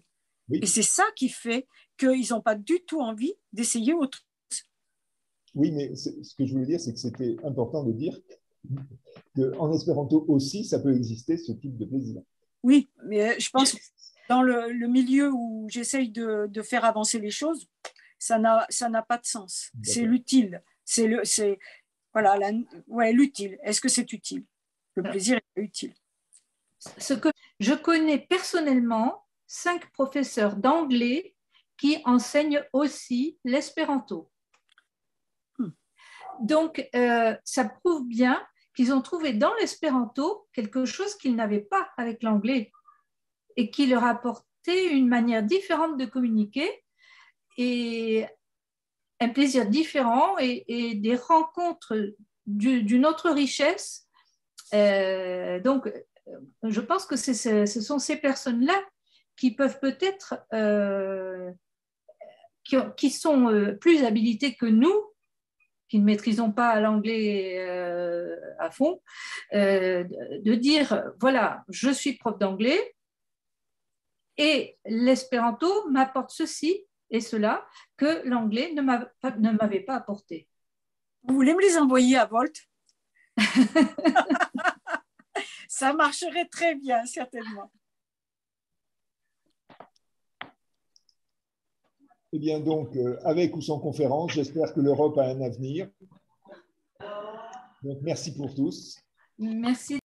Et c'est ça qui fait qu'ils n'ont pas du tout envie d'essayer autre chose. Oui, mais ce que je voulais dire, c'est que c'était important de dire qu'en espéranto aussi, ça peut exister ce type de plaisir. Oui, mais je pense que dans le, milieu où j'essaye de, de, faire avancer les choses, ça n'a pas de sens. C'est l'utile. C'est le, voilà, ouais, l'utile. Est-ce que c'est utile? Le plaisir est utile. Ce que je connais personnellement, cinq professeurs d'anglais qui enseignent aussi l'espéranto. Hmm. Donc, euh, ça prouve bien qu'ils ont trouvé dans l'espéranto quelque chose qu'ils n'avaient pas avec l'anglais et qui leur apportait une manière différente de communiquer et un plaisir différent et, des rencontres d'une autre richesse. Euh, donc, euh, je pense que ce sont ces personnes-là qui peuvent peut-être qui, sont euh, plus habilités que nous, qui ne maîtrisons pas l'anglais euh, à fond, euh, de dire, voilà, je suis prof d'anglais et l'espéranto m'apporte ceci et cela que l'anglais ne m'avait pas apporté. Vous voulez me les envoyer à Volt? Ça marcherait très bien, certainement. Eh bien, donc, euh, avec ou sans conférence, j'espère que l'Europe a un avenir. Donc, merci pour tous. Merci.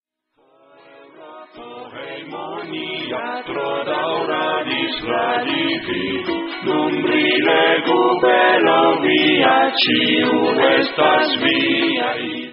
Numbrile estas